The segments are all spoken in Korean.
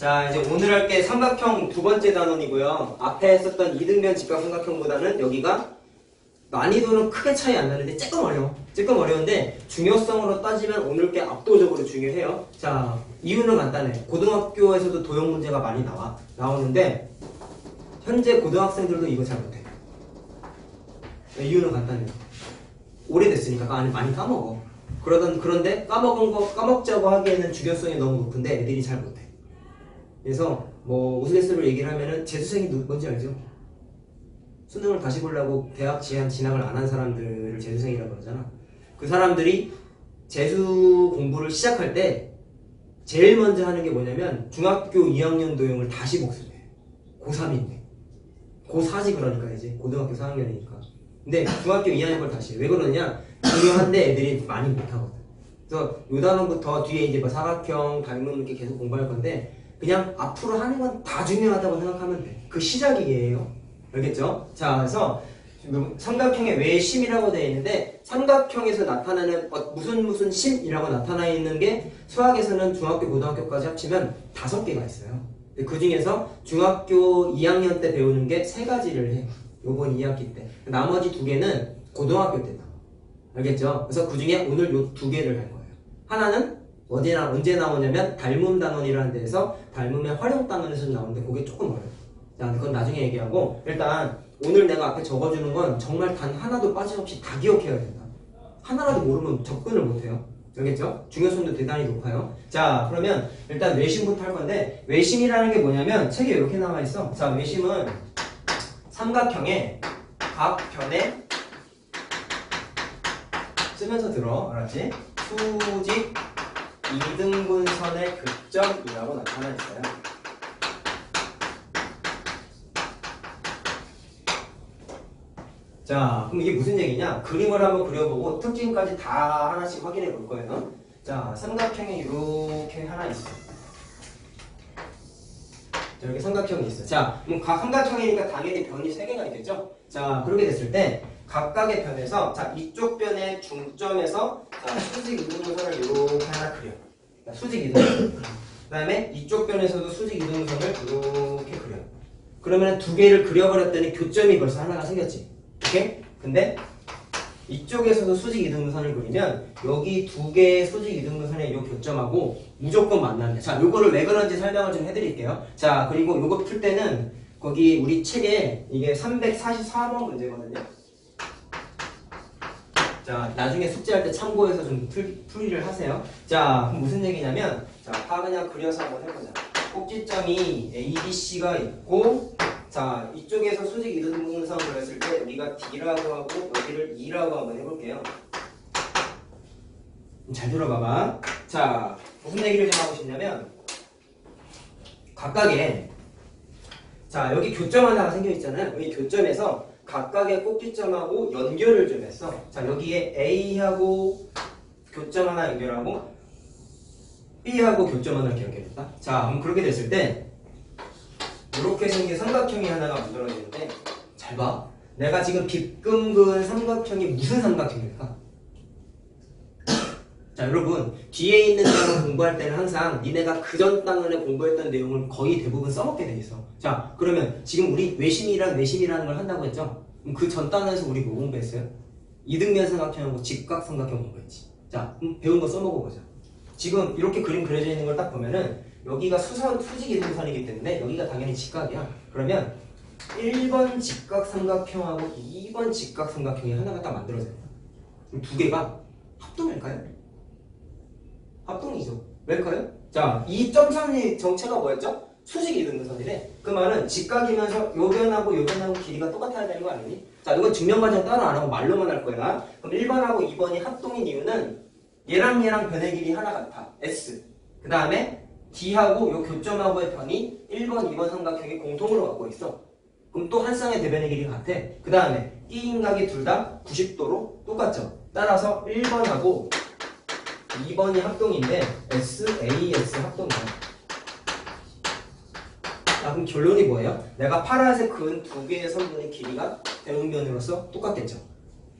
자, 이제 오늘 할 게 삼각형 두 번째 단원이고요. 앞에 했었던 이등변 직각 삼각형보다는 여기가 난이도는 크게 차이 안 나는데 조금 어려워. 조금 어려운데 중요성으로 따지면 오늘 게 압도적으로 중요해요. 자, 이유는 간단해. 고등학교에서도 도형 문제가 많이 나와. 나오는데 현재 고등학생들도 이거 잘 못해. 이유는 간단해요. 오래됐으니까 많이, 까먹어. 그러던 그런데 까먹은 거 까먹자고 하기에는 중요성이 너무 높은데 애들이 잘 못해. 그래서 뭐 우스갯소리로 얘기를 하면은 재수생이 누- 뭔지 알죠? 수능을 다시 보려고 대학 지한 진학을 안 한 사람들을 재수생이라고 그러잖아. 그 사람들이 재수 공부를 시작할 때 제일 먼저 하는 게 뭐냐면 중학교 2학년 도형을 다시 복습해. 고3인데. 고4지 그러니까 이제 고등학교 4학년이니까. 근데 중학교 2학년 걸 다시 해. 왜 그러냐? 중요한데 애들이 많이 못하거든. 그래서 요 단원부터 뒤에 이제 뭐 사각형, 닮음 이렇게 계속 공부할 건데 그냥 앞으로 하는 건 다 중요하다고 생각하면 돼. 그 시작이에요. 알겠죠? 자, 그래서 삼각형의 외심이라고 되어 있는데 삼각형에서 나타나는 어, 무슨 무슨 심이라고 나타나 있는 게 수학에서는 중학교, 고등학교까지 합치면 다섯 개가 있어요. 그 중에서 중학교 2학년 때 배우는 게 세 가지를 해. 요번 2학기 때. 나머지 두 개는 고등학교 때 나와. 알겠죠? 그래서 그 중에 오늘 요 두 개를 할 거예요. 하나는 어디나 언제 나오냐면 닮음 단원이라는 데에서 닮음의 활용 단원에서 나오는데 그게 조금 어려워. 자, 그건 나중에 얘기하고 일단 오늘 내가 앞에 적어주는 건 정말 단 하나도 빠짐없이 다 기억해야 된다. 하나라도 모르면 접근을 못해요. 알겠죠? 중요성도 대단히 높아요. 자, 그러면 일단 외심부터 할 건데 외심이라는 게 뭐냐면 책에 이렇게 나와 있어. 자, 외심은 삼각형의 각 변에 쓰면서 들어, 알았지? 수직 이등분선의 극점이라고 나타나 있어요. 자, 그럼 이게 무슨 얘기냐? 그림을 한번 그려보고 특징까지 다 하나씩 확인해 볼 거예요. 자, 삼각형이 이렇게 하나 있어. 자, 이렇게 삼각형이 있어. 자, 그럼 각 삼각형이니까 당연히 변이 세 개가 있겠죠? 자, 그렇게 됐을 때 각각의 변에서 자, 이쪽 변의 중점에서 자, 수직 이등분선을 이렇게 하나 그려. 자, 수직 이등분선. 그 다음에 이쪽 변에서도 수직 이등분선을 이렇게 그려. 그러면 두 개를 그려버렸더니 교점이 벌써 하나가 생겼지. 오케이? 근데 이쪽에서도 수직 이등분선을 그리면 여기 두 개의 수직 이등분선의 이 교점하고 무조건 만난다. 자, 요거를 왜 그런지 설명을 좀 해드릴게요. 자, 그리고 요거 풀 때는 거기 우리 책에 이게 344번 문제거든요. 자, 나중에 숙제할 때 참고해서 좀 풀, 풀이를 하세요. 자, 무슨 얘기냐면, 자, 다 그냥 그려서 한번 해보자. 꼭지점이 A, B, C가 있고, 자, 이쪽에서 수직 이등분선 그렸을 때 우리가 D라고 하고 여기를 E라고 한번 해볼게요. 잘 들어봐봐. 자, 무슨 얘기를 좀 하고 싶냐면, 각각의, 자, 여기 교점 하나가 생겨 있잖아요. 여기 교점에서 각각의 꼭지점하고 연결을 좀 했어. 자, 여기에 A하고 교점 하나 연결하고 B하고 교점 하나 이렇게 연결했다. 자, 그럼 그렇게 됐을 때 이렇게 생긴 삼각형이 하나가 만들어지는데 잘 봐. 내가 지금 빗금 그은 삼각형이 무슨 삼각형일까? 자, 여러분 뒤에 있는 내용 공부할 때는 항상 니네가 그전 단원에 공부했던 내용을 거의 대부분 써먹게 돼 있어. 자, 그러면 지금 우리 외심이랑 외심이라는 걸 한다고 했죠? 그럼 그 전 단원에서 우리 뭐 공부했어요? 이등변 삼각형하고 직각 삼각형 공부했지. 자, 배운 거 써먹어 보자. 지금 이렇게 그림 그려져 있는 걸 딱 보면은 여기가 수선, 수직 이등선이기 때문에 여기가 당연히 직각이야. 그러면 1번 직각 삼각형하고 2번 직각 삼각형이 하나가 딱 만들어져요. 그럼 두 개가 합동일까요? 합동이죠. 왜일까요? 자, 이 점선의 정체가 뭐였죠? 수직 이등분선이래. 그 말은 직각이면서 요 변하고 요 변하고 길이가 똑같아야 되는 거 아니니? 자, 이건 증명 과정 따로 안 하고 말로만 할 거야. 그럼 1번하고 2번이 합동인 이유는 얘랑 얘랑 변의 길이 하나 같아. S. 그 다음에 D하고 요 교점하고의 변이 1번, 2번 삼각형이 공통으로 갖고 있어. 그럼 또 한 쌍의 대변의 길이가 같아. 그 다음에 이 인각이 둘 다 90도로 똑같죠. 따라서 1번하고 2번이 합동인데 S, A, S 합동이야. 자, 그럼 결론이 뭐예요? 내가 파란색 그은 두 개의 선분의 길이가 대응변으로서 똑같겠죠.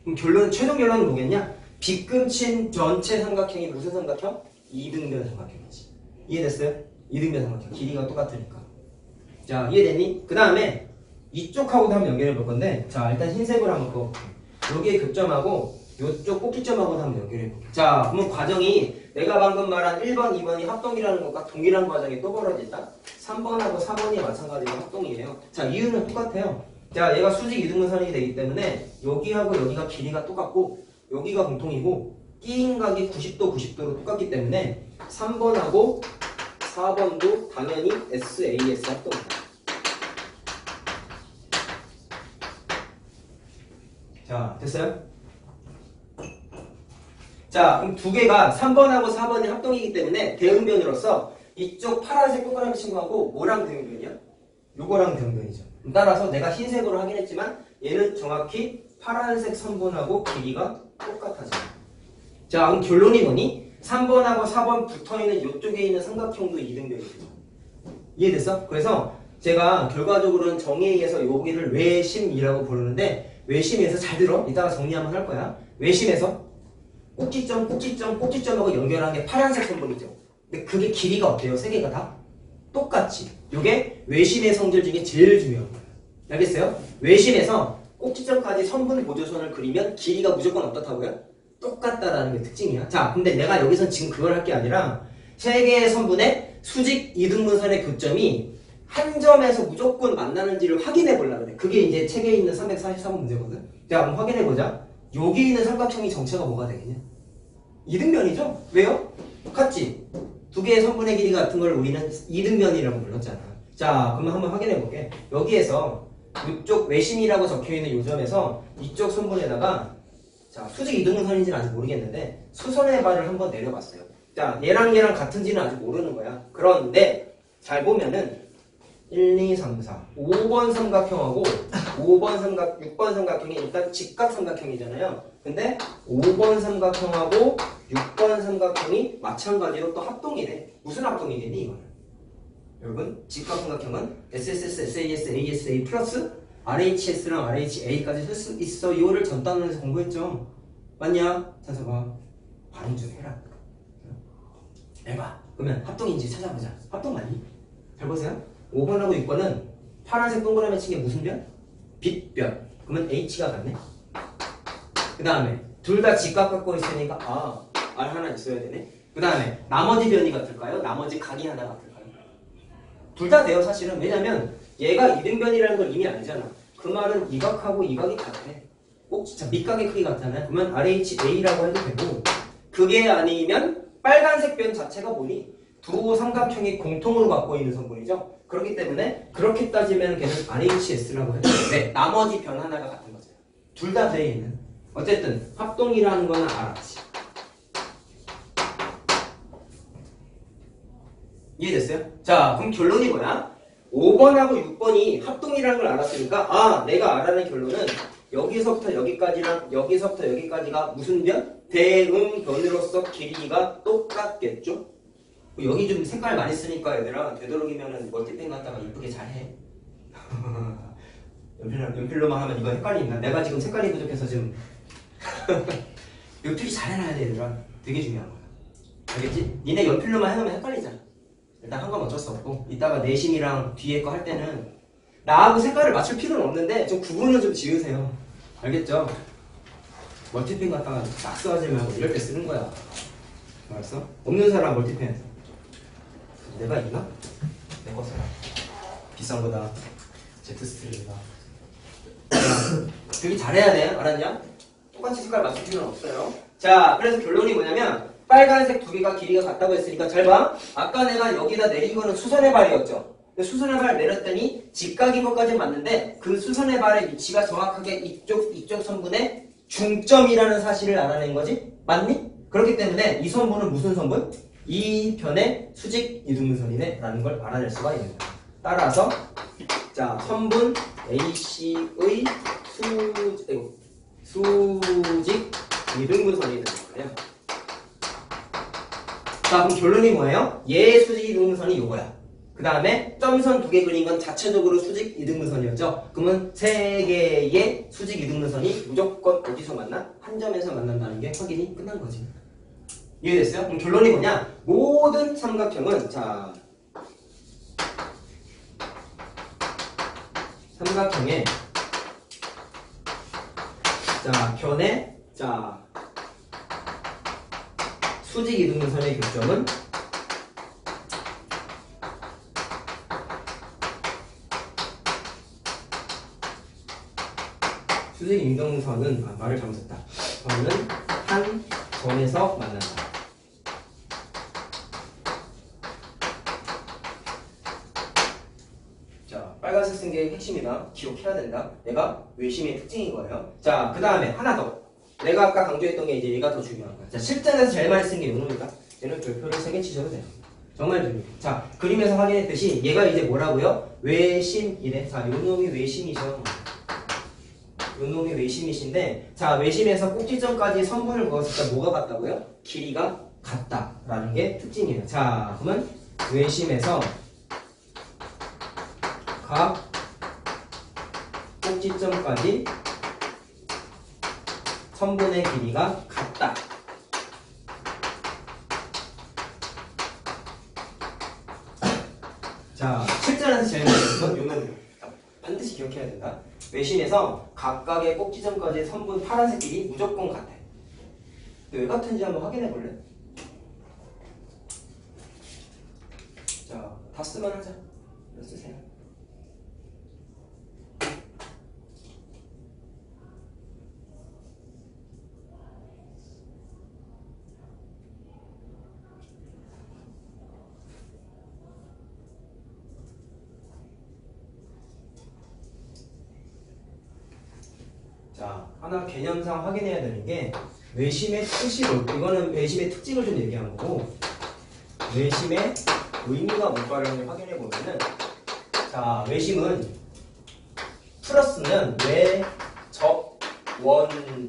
그럼 결론, 최종 결론은 뭐겠냐? 빗금친 전체 삼각형이 무슨 삼각형? 이등변 삼각형이지. 이해됐어요? 이등변 삼각형 길이가 똑같으니까 자 이해됐니? 그 다음에 이쪽하고도 한번 연결해 볼 건데 자 일단 흰색으로 한번 꺼볼게 여기에 교점하고 이쪽 꼭지점하고도 한번 연결해 볼게 자 그러면 과정이 내가 방금 말한 1번, 2번이 합동이라는 것과 동일한 과정이 또 벌어진다? 3번하고 4번이 마찬가지로 합동이에요. 자 이유는 똑같아요. 자 얘가 수직 이등분선이 되기 때문에 여기하고 여기가 길이가 똑같고 여기가 공통이고 끼인 각이 90도 90도로 똑같기 때문에 3번하고 4번도 당연히 SAS 합동이다. 자, 됐어요? 자, 그럼 두 개가 3번하고 4번이 합동이기 때문에 대응변으로서 이쪽 파란색 동그라미 친구하고 뭐랑 대응변이야? 요거랑 대응변이죠. 따라서 내가 흰색으로 하긴 했지만 얘는 정확히 파란색 선분하고 길이가 똑같아져. 자, 그럼 결론이 뭐니? 3번하고 4번 붙어있는 이쪽에 있는 삼각형도 이등변이죠. 이해됐어? 그래서 제가 결과적으로는 정의에 의해서 여기를 외심이라고 부르는데 외심에서 잘 들어. 이따가 정리 한번 할 거야. 외심에서 꼭지점, 꼭지점, 꼭지점하고 연결하는 게 파란색 선분이죠. 근데 그게 길이가 어때요? 세 개가 다? 똑같이. 이게 외심의 성질 중에 제일 중요한 거예요. 알겠어요? 외심에서 꼭지점까지 선분 보조선을 그리면 길이가 무조건 어떻다고요? 똑같다라는 게 특징이야. 자, 근데 내가 여기선 지금 그걸 할 게 아니라 세 개의 선분의 수직 이등분선의 교점이 한 점에서 무조건 만나는지를 확인해 보려고 그래. 그게 이제 책에 있는 343번 문제거든. 자, 그럼 확인해 보자. 여기 있는 삼각형이 정체가 뭐가 되겠냐? 이등변이죠? 왜요? 같지? 두 개의 선분의 길이 같은 걸 우리는 이등변이라고 불렀잖아. 자, 그러면 한번 확인해 볼게. 여기에서 이쪽 외심이라고 적혀 있는 요 점에서 이쪽 선분에다가 자, 수직 이등분선인지는 아직 모르겠는데 수선의 발을 한번 내려봤어요. 자, 얘랑 얘랑 같은지는 아직 모르는 거야. 그런데 잘 보면은 1, 2, 3, 4, 5번 삼각형하고 5번 삼각, 6번 삼각형이 일단 직각 삼각형이잖아요. 근데 5번 삼각형하고 6번 삼각형이 마찬가지로 또 합동이래. 무슨 합동이겠니 이거는? 여러분, 직각 삼각형은 SSS, SAS, ASA 플러스 RHS랑 RHA까지 쓸 수 있어요를 전 단원에서 공부했죠. 맞냐? 찾아봐. 반주해라. 해봐. 그러면 합동인지 찾아보자. 합동 맞니? 잘 보세요. 5번하고 6번은 파란색 동그라미 친 게 무슨 변? 빛변. 그러면 H가 같네. 그 다음에 둘 다 직각 갖고 있으니까 아, R 하나 있어야 되네. 그 다음에 나머지 변이 같을까요? 나머지 각이 하나 같을까요? 둘 다 돼요 사실은. 왜냐면 얘가 이등변이라는 걸 이미 알잖아. 그 말은 이 각하고 이 각이 같아. 꼭 진짜 밑각의 크기 같잖아요. 그러면 RHA라고 해도 되고 그게 아니면 빨간색 변 자체가 뭐니? 두 삼각형이 공통으로 갖고 있는 성분이죠. 그렇기 때문에 그렇게 따지면 걔는 RHS라고 해도 돼. 나머지 변 하나가 같은 거죠. 둘 다 돼 있는. 어쨌든 합동이라는 거는 알았지. 이해됐어요? 자, 그럼 결론이 뭐야? 5번하고 6번이 합동이라는 걸 알았으니까 아, 내가 알아낸 결론은 여기서부터 여기까지랑 여기서부터 여기까지가 무슨 변? 대응변으로서 길이가 똑같겠죠? 여기 좀 색깔 많이 쓰니까 얘들아 되도록이면은 멀티펜 갖다가 이쁘게 잘해. 연필, 연필로만 하면 이거 헷갈린다 내가 지금 색깔이 부족해서 지금. 이거 되게 잘해놔야 돼 얘들아. 되게 중요한 거야. 알겠지? 니네 연필로만 해놓으면 헷갈리잖아. 일단 한 건 어쩔 수 없고 이따가 내심이랑 뒤에 거 할 때는 나하고 색깔을 맞출 필요는 없는데 좀 구분을 좀 지으세요. 알겠죠? 멀티펜 갖다가 막 써하지 말고 때 쓰는 거야. 알았어? 없는 사람 멀티펜 내가 이나? 내거 사라 비싼 거다 제트 스트리다 되게 잘해야 돼 알았냐? 똑같이 색깔 맞출 필요는 없어요 자 그래서 결론이 뭐냐면 빨간색 두 개가 길이가 같다고 했으니까 잘 봐. 아까 내가 여기다 내린 거는 수선의 발이었죠. 수선의 발 내렸더니 직각인 것까지 맞는데 그 수선의 발의 위치가 정확하게 이쪽 이쪽 선분의 중점이라는 사실을 알아낸 거지. 맞니? 그렇기 때문에 이 선분은 무슨 선분? 이 편의 수직 이등분선이네 라는 걸 알아낼 수가 있는 거야. 따라서 자 선분 AC의 수, 아이고, 수직 이등분선이 되는 거예요. 자, 그럼 결론이 뭐예요? 얘의 수직 이등분선이 요거야. 그 다음에 점선 두 개 그린 건 자체적으로 수직 이등분선이었죠. 그러면 세 개의 수직 이등분선이 무조건 어디서 만나? 한 점에서 만난다는 게 확인이 끝난 거지. 이해됐어요? 그럼 결론이 뭐냐? 모든 삼각형은 자 삼각형에 자 견해 자 수직 이동선의 교점은 수직 이동선은 아, 말을 잘못했다. 저는 한 점에서 만난다. 핵심이다. 기억해야 된다. 내가 외심의 특징인 거예요. 자, 그 다음에 하나 더. 내가 아까 강조했던 게 이제 얘가 더 중요한 거야. 자, 실전에서 제일 많이 쓴게 요놈이다. 얘는 별표를 3개 치셔도 돼요. 정말 중요해요. 자, 그림에서 확인했듯이 얘가 이제 뭐라고요? 외심이래. 자, 요 놈이 외심이죠. 요 놈이 외심이신데, 자, 외심에서 꼭지점까지 선분을 그었을 때 뭐가 같다고요? 길이가 같다라는 게 특징이에요. 자, 그러면 외심에서 각 꼭지점까지 선분의 길이가 같다. 자, 실전에서 제일 요는 반드시 기억해야 된다. 외심에서 각각의 꼭지점까지 선분 파란색 길이 무조건 같아. 왜 같은지 한번 확인해 볼래? 자, 다 쓰면 하자. 쓰세요. 자, 하나 개념상 확인해야 되는 게 외심의 뭐 이거는 외심의 특징을 좀 얘기한 거고 외심의 의미가 뭘까를 확인해 보면은 자, 외심은 플러스는 외, 적, 원의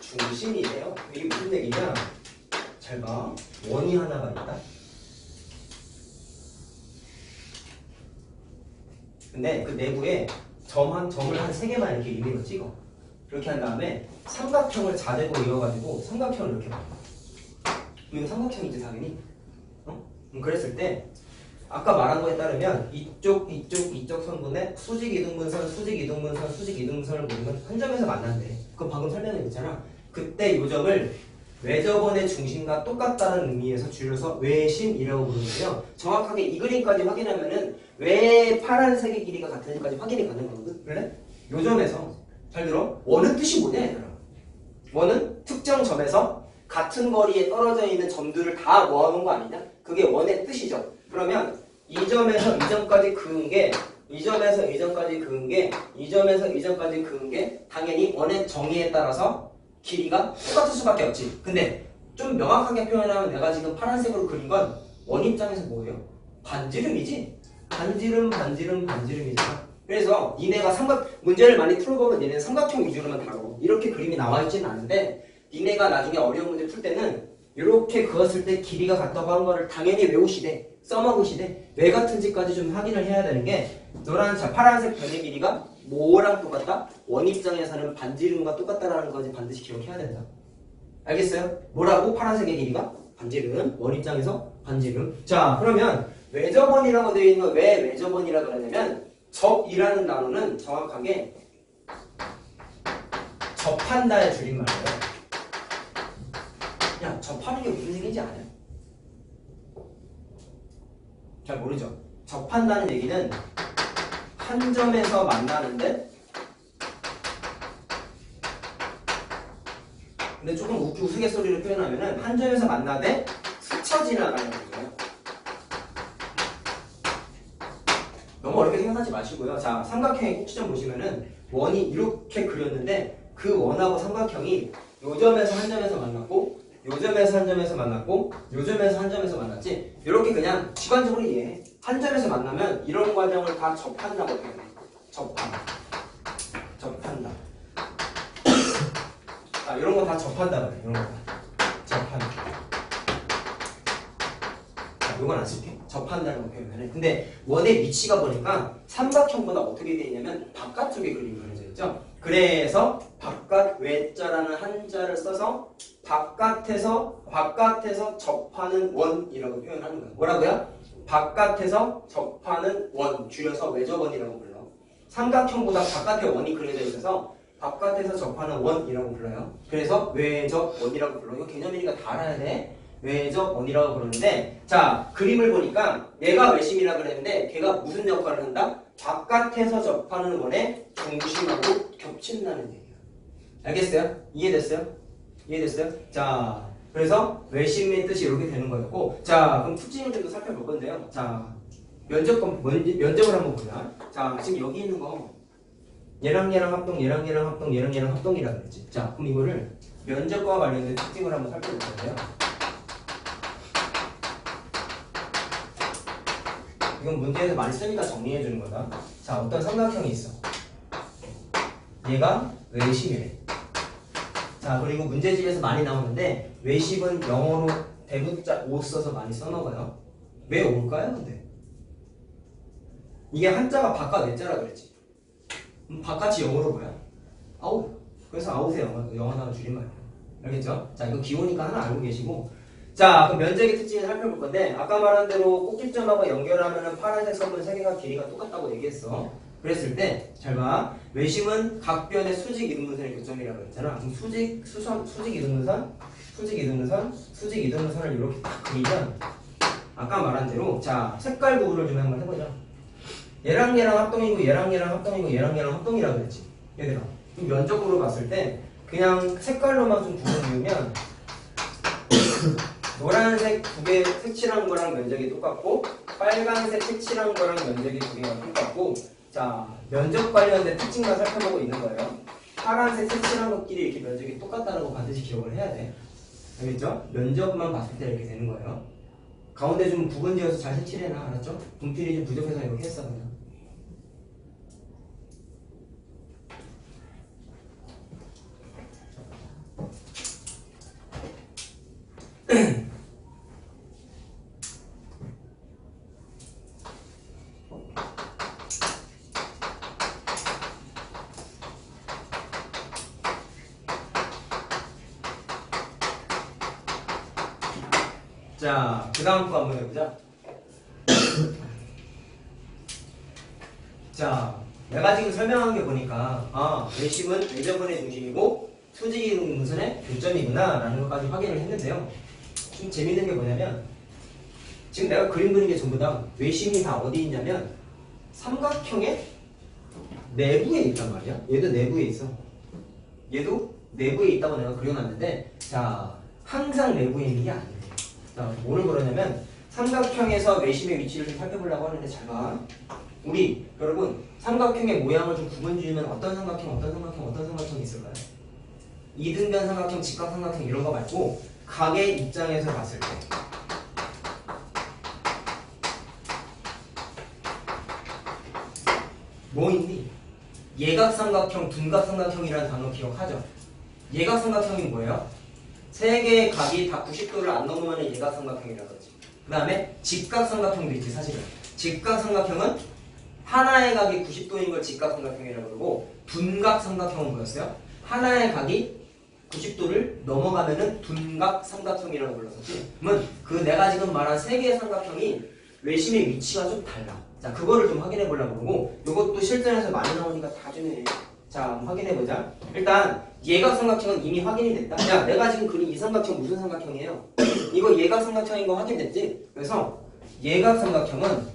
중심이에요. 이게 무슨 얘기냐? 잘 봐. 원이 하나가 있다. 근데 그 내부에 점 한 점을 한 세 개만 이렇게 임의로 찍어. 이렇게 한 다음에 삼각형을 자대고 이어가지고 삼각형을 이렇게 봐. 그럼 이거 삼각형이지 당연히. 어? 그럼 그랬을 때 아까 말한 거에 따르면 이쪽 이쪽 이쪽 선분의 수직 이등분선 수직 이등분선 수직 이등분선을 보면 한 점에서 만난대. 그거 방금 설명했잖아. 그때 요 점을 외접원의 중심과 똑같다는 의미에서 줄여서 외심이라고 부르는데요. 정확하게 이 그림까지 확인하면은 왜 파란색의 길이가 같은지까지 확인이 가능하거든. 그래? 요 점에서 잘 들어. 원은 뜻이 뭐냐 얘들아. 원은 특정 점에서 같은 거리에 떨어져 있는 점들을 다 모아놓은 거 아니냐? 그게 원의 뜻이죠. 그러면 이 점에서 이 점까지 그은 게, 이 점에서 이 점까지 그은 게, 이 점에서 이 점까지 그은 게 당연히 원의 정의에 따라서 길이가 똑같을 수밖에 없지. 근데 좀 명확하게 표현하면 내가 지금 파란색으로 그린 건 원 입장에서 뭐예요? 반지름이지? 반지름, 반지름, 반지름이잖아. 그래서 니네가 삼각 문제를 많이 풀어보면 얘네는 삼각형 위주로만 다뤄. 이렇게 그림이 나와 있지는 않은데 니네가 나중에 어려운 문제 풀 때는 이렇게 그었을 때 길이가 같다고 한 거를 당연히 외우시되 써먹으시되 왜 같은지까지 좀 확인을 해야 되는 게 노란 자 파란색 변의 길이가 뭐랑 똑같다? 원 입장에서는 반지름과 똑같다라는 거지 반드시 기억해야 된다. 알겠어요? 뭐라고 파란색의 길이가 반지름 원 입장에서 반지름. 자 그러면 외접원이라고 되어 있는 건왜 외접원이라고 그러냐면 접이라는 단어는 정확하게 접한다의 줄임말이에요. 야, 접하는 게 무슨 얘기인지 아냐? 잘 모르죠. 접한다는 얘기는 한 점에서 만나는데 근데 조금 우- 우스갯소리로 표현하면은 한 점에서 만나되 스쳐 지나가는 거예요. 너무 어렵게 생각하지 마시고요. 자, 삼각형의 꼭지점 보시면은 원이 이렇게 그렸는데 그 원하고 삼각형이 요 점에서 한 점에서 만났고 요 점에서 한 점에서 만났고 요 점에서 한 점에서 만났지? 이렇게 그냥 직관적으로 이해해 한 점에서 만나면 이런 과정을 다 접한다고 표현해 접한. 접한다. 아 이런 거 다 접한다 그래 이런 거 다. 접한다 자, 요건 안 쓸게. 접한다는 거 표현을 해. 근데 원의 위치가 보니까 삼각형보다 어떻게 돼 있냐면 바깥쪽에 그림이 그려져 있죠. 그래서 바깥 외자라는 한자를 써서 바깥에서 바깥에서 접하는 원이라고 표현하는 거야. 뭐라고요? 바깥에서 접하는 원 줄여서 외접원이라고 불러. 삼각형보다 바깥에 원이 그려져 있어서 바깥에서 접하는 원이라고 불러요. 그래서 외적 원이라고 불러. 이거 개념이니까 다 알아야 돼. 외적 원이라고 부르는데 자 그림을 보니까 얘가 외심이라 그랬는데 걔가 무슨 역할을 한다? 바깥에서 접하는 원의 중심하고 겹친다는 얘기야. 알겠어요? 이해됐어요? 이해됐어요? 자 그래서 외심의 뜻이 이렇게 되는 거였고 자 그럼 특징을 좀 더 살펴볼 건데요. 자 면접권 면- 면접을 한번 보자. 자 지금 여기 있는 거 얘랑 얘랑 합동, 얘랑 얘랑 합동, 얘랑 얘랑 합동이라 그랬지. 자 그럼 이거를 면접과 관련된 특징을 한번 살펴볼 건데요. 이건 문제에서 많이 쓰니까 정리해 주는 거다. 자, 어떤 삼각형이 있어. 얘가 외심이래. 자, 그리고 문제집에서 많이 나오는데 외심은 영어로 대문자 O 써서 많이 써먹어요. 왜 O일까요, 근데? 이게 한자가 바깥 외자라 그랬지. 그럼 바깥이 영어로 뭐야? 아웃. 그래서 out의 영어, 영어 단어 줄임말이에요. 알겠죠? 자, 이거 기호니까 하나 알고 계시고 자, 그럼 면적의 특징을 살펴볼 건데 아까 말한 대로 꼭지점하고 연결하면은 파란색 선분 세 개가 길이가 똑같다고 얘기했어. 그랬을 때, 잘 봐. 외심은 각 변의 수직 이등분선의 교점이라고 했잖아. 그럼 수직, 수선, 수직 이등분선, 수직 이등분선, 수직 이등분선을 이렇게 딱 그리면 아까 말한 대로 자, 색깔 구분을 좀 한번 해보자. 얘랑 얘랑 합동이고 얘랑 얘랑 합동이고 얘랑 얘랑 합동이라고 그랬지. 얘들아. 면적으로 봤을 때 그냥 색깔로만 좀 구분 지으면 노란색 두 개 색칠한 거랑 면적이 똑같고 빨간색 색칠한 거랑 면적이 두 개가 똑같고 자 면적 관련된 특징만 살펴보고 있는 거예요. 파란색 색칠한 것끼리 이렇게 면적이 똑같다는 거 반드시 기억을 해야 돼. 알겠죠? 면적만 봤을 때 이렇게 되는 거예요. 가운데 좀 부분 지어서 잘 색칠해놔 알았죠? 분필이 좀 부족해서 이렇게 했어 그냥. 자, 그 다음 거 한번 해보자. 자, 내가 지금 설명한 게 보니까, 아, 외심은 외접근의 중심이고, 수직이 동분선의 교점이구나, 라는 것까지 확인을 했는데요. 좀 재밌는 게 뭐냐면, 지금 내가 그림 그린 게 전부 다 외심이 다 어디 있냐면, 삼각형의 내부에 있단 말이야. 얘도 내부에 있어. 얘도 내부에 있다고 내가 그려놨는데, 자, 항상 내부에 있는 게 아니에요. 자, 뭐를 그러냐면 삼각형에서 외심의 위치를 좀 살펴보려고 하는데 잘 봐. 우리 여러분 삼각형의 모양을 좀 구분 지으면 어떤 삼각형, 어떤 삼각형, 어떤 삼각형이 있을까요? 이등변 삼각형, 직각 삼각형 이런 거 말고 각의 입장에서 봤을 때뭐 있니? 예각 삼각형, 둔각 삼각형이라는 단어 기억하죠? 예각 삼각형이 뭐예요? 세 개의 각이 다 90도를 안 넘으면 예각삼각형이라고 하지. 그 다음에 직각삼각형도 있지 사실은. 직각삼각형은 하나의 각이 90도인 걸 직각삼각형이라고 그러고 둔각삼각형은 뭐였어요? 하나의 각이 90도를 넘어가면은 둔각삼각형이라고 불렀었지. 그러면 그 내가 지금 말한 세 개의 삼각형이 외심의 위치가 좀 달라. 자, 그거를 좀 확인해 보려고 그러고 이것도 실전에서 많이 나오니까 다 중요해. 자, 확인해 보자. 일단 예각 삼각형은 이미 확인이 됐다. 야, 내가 지금 그린 이 삼각형 무슨 삼각형이에요? 이거 예각 삼각형인 거 확인됐지? 그래서 예각 삼각형은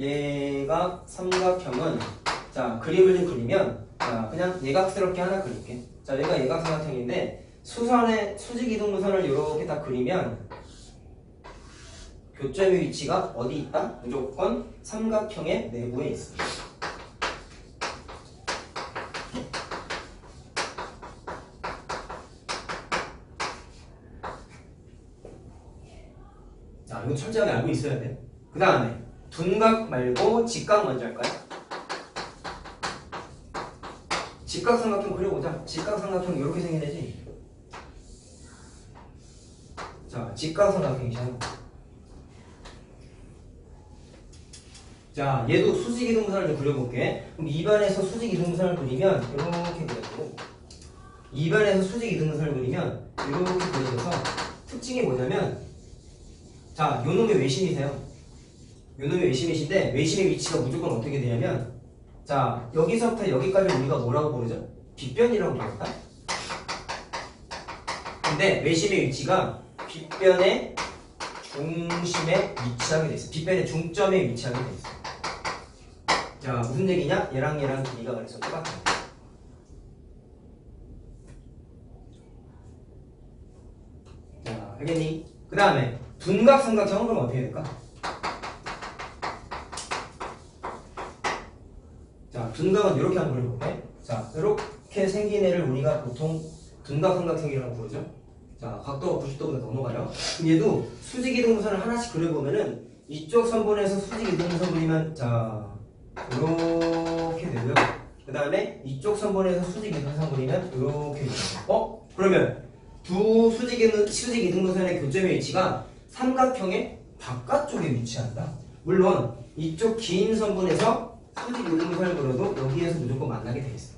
예각 삼각형은 자 그림을 좀 그리면 자 그냥 예각스럽게 하나 그릴게. 자 얘가 예각 삼각형인데 수선의 수직 이등분선을 이렇게 다 그리면 교점의 위치가 어디 있다? 무조건 삼각형의 내부에 있어. 자, 이거 철저하게 알고 있어야 돼. 그 다음에 둔각 말고 직각 먼저 할까요? 직각삼각형 그려보자. 직각삼각형 이렇게 생긴 애지. 자, 직각삼각형이잖아. 자, 얘도 수직이동분선을 좀 그려볼게. 그럼 2번에서 수직이동분선을 그리면 이렇게 그려지고 2번에서 수직이동분선을 그리면 이렇게 그려져서 특징이 뭐냐면 자, 요 놈의 외심이세요. 요놈이 외심이신데 외심의 위치가 무조건 어떻게 되냐면 자 여기서부터 여기까지 우리가 뭐라고 부르죠? 빗변이라고 부른다. 근데 외심의 위치가 빗변의 중심에 위치하게 돼 있어. 빗변의 중점에 위치하게 돼 있어. 자 무슨 얘기냐? 얘랑 얘랑 길이가 그래서 똑같아. 자 알겠니? 그 다음에 둔각 삼각형은 그럼 어떻게 될까? 자 둔각은 이렇게 한번 그려볼게. 자 이렇게 생긴 애를 우리가 보통 둔각 삼각형이라고 부르죠. 자 각도가 90도보다 넘어가요. 얘도 수직 이등분선을 하나씩 그려보면은 이쪽 선분에서 수직 그리면 자 이렇게 되고요. 그 다음에 이쪽 선분에서 수직 그리면 이렇게 되죠. 어? 그러면 두 수직 이등 수직 이등분선의 교점의 위치가 삼각형의 바깥쪽에 위치한다. 물론 이쪽 긴 선분에서 수직 그려도 여기에서 무조건 만나게 돼 있어.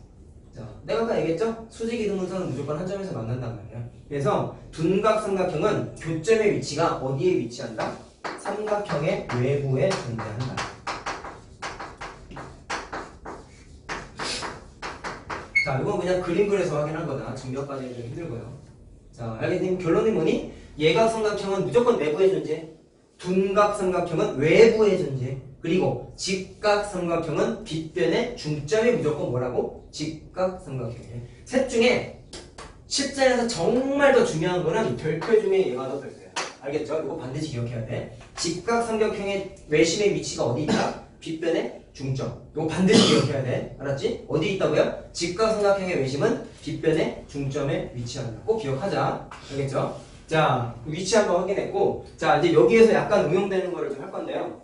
자, 내가 아까 얘기했죠? 수직 이등분선은 무조건 한 점에서 만난단 말이야. 그래서 둔각 삼각형은 교점의 위치가 어디에 위치한다? 삼각형의 외부에 존재한다. 자, 이건 그냥 그림 그려서 확인한 거다. 증명까지는 좀 힘들고요. 자, 알겠니? 결론이 뭐니? 예각 삼각형은 무조건 내부에 존재. 둔각 삼각형은 외부에 존재. 그리고 직각 삼각형은 빗변의 중점이 무조건 뭐라고? 직각 삼각형이에요. 셋 중에 실전에서 정말 더 중요한 거는 별표 중에 얘가 더 별표야. 알겠죠? 이거 반드시 기억해야 돼. 직각 삼각형의 외심의 위치가 어디 있다? 빗변의 중점. 이거 반드시 기억해야 돼. 알았지? 어디 있다고요? 직각 삼각형의 외심은 빗변의 중점에 위치한다. 꼭 기억하자. 알겠죠? 자, 위치 한번 확인했고, 자, 이제 여기에서 약간 응용되는 거를 좀 할 건데요.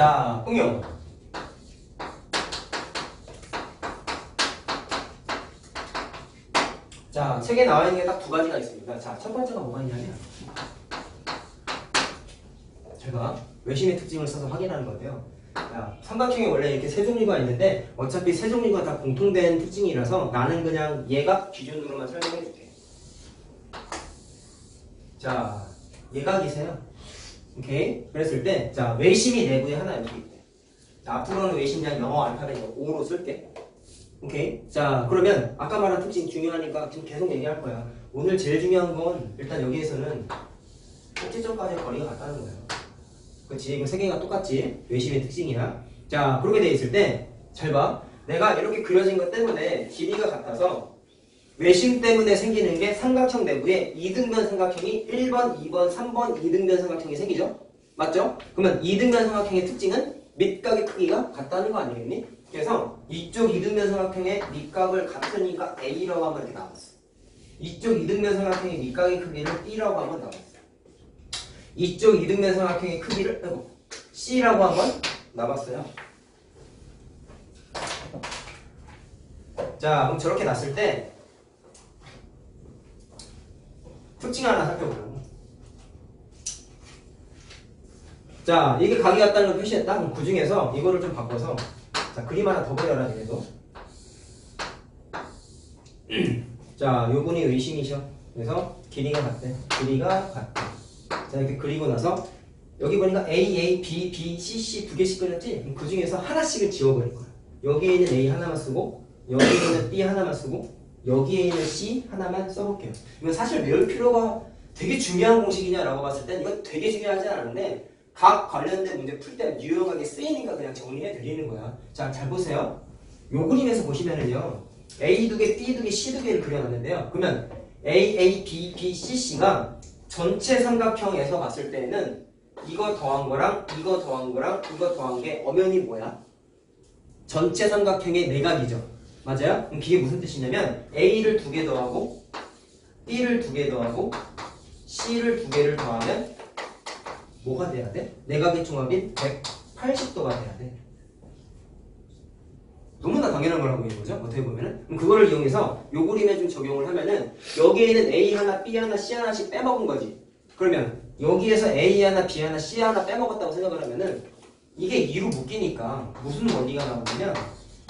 자, 응용. 자, 책에 나와 있는 게 딱 두 가지가 있습니다. 자, 첫 번째가 뭐가 있냐면, 제가 외심의 특징을 써서 확인하는 건데요. 자, 삼각형에 원래 이렇게 세 종류가 있는데, 어차피 세 종류가 다 공통된 특징이라서 나는 그냥 얘가 기준으로만 설명해 줄게. 자, 얘각이세요. 오케이? 그랬을 때, 자, 외심이 내부에 하나 여기 있대. 자, 앞으로는 외심 그냥 영어 알파벳 5로 쓸게. 오케이? 자, 그러면 아까 말한 특징 중요하니까 지금 계속 얘기할 거야. 오늘 제일 중요한 건 일단 여기에서는 꼭지점까지의 거리가 같다는 거예요. 그렇지? 이거 세 개가 똑같지? 외심의 특징이야. 자, 그렇게 돼 있을 때, 잘 봐. 내가 이렇게 그려진 것 때문에 길이가 같아서 외심 때문에 생기는 게 삼각형 내부에 이등변 삼각형이 1번, 2번, 3번 이등변 삼각형이 생기죠? 맞죠? 그러면 이등변 삼각형의 특징은 밑각의 크기가 같다는 거 아니겠니? 그래서 이쪽 이등변 삼각형의 밑각을 같으니까 A라고 하면 이렇게 나왔어. 이쪽 이등변 삼각형의 밑각의 크기를 B라고 하면 나왔어. 이쪽 이등변 삼각형의 크기를 C라고 한번 나봤어요. 자, 그럼 저렇게 놨을 때 특징 하나 살펴보자고. 자, 이게 각이 같다는 걸 표시했다. 그럼 그 중에서 이거를 좀 바꿔서 자, 그림 하나 더 그려라, 얘도. 자, 요분이 의심이셔. 그래서 길이가 같대. 길이가 같대. 자, 이렇게 그리고 나서 여기 보니까 A, A, B, B, C, C 두 개씩 그렸지? 그럼 그 중에서 하나씩을 지워버릴 거야. 여기에 있는 A 하나만 쓰고, 여기에 있는 B 하나만 쓰고, 여기에 있는 C 하나만 써볼게요. 이건 사실 외울 필요가 되게 중요한 공식이냐라고 봤을 땐 이건 되게 중요하지 않은데 각 관련된 문제 풀 때 유용하게 쓰이니까 그냥 정리해 드리는 거야. 자, 잘 보세요. 요 그림에서 보시면은요. A 두 개, B 두 개, C 두 개를 그려놨는데요. 그러면 A, A, B, B, C, C가 전체 삼각형에서 봤을 때는 이거 더한 거랑 이거 더한 거랑 이거 더한 게 엄연히 뭐야? 전체 삼각형의 내각이죠. 맞아요? 그럼 그게 무슨 뜻이냐면 A를 두 개 더하고 B를 두 개 더하고 C를 두 개를 더하면 뭐가 돼야 돼? 내각의 총합인 180도가 돼야 돼. 너무나 당연한 거라고 있는 거죠. 어떻게 보면은 그럼 그거를 이용해서 요 그림에 좀 적용을 하면은 여기에 있는 A 하나, B 하나, C 하나씩 빼먹은 거지. 그러면 여기에서 A 하나, B 하나, C 하나 빼먹었다고 생각을 하면은 이게 2로 묶이니까 무슨 원리가 나오냐면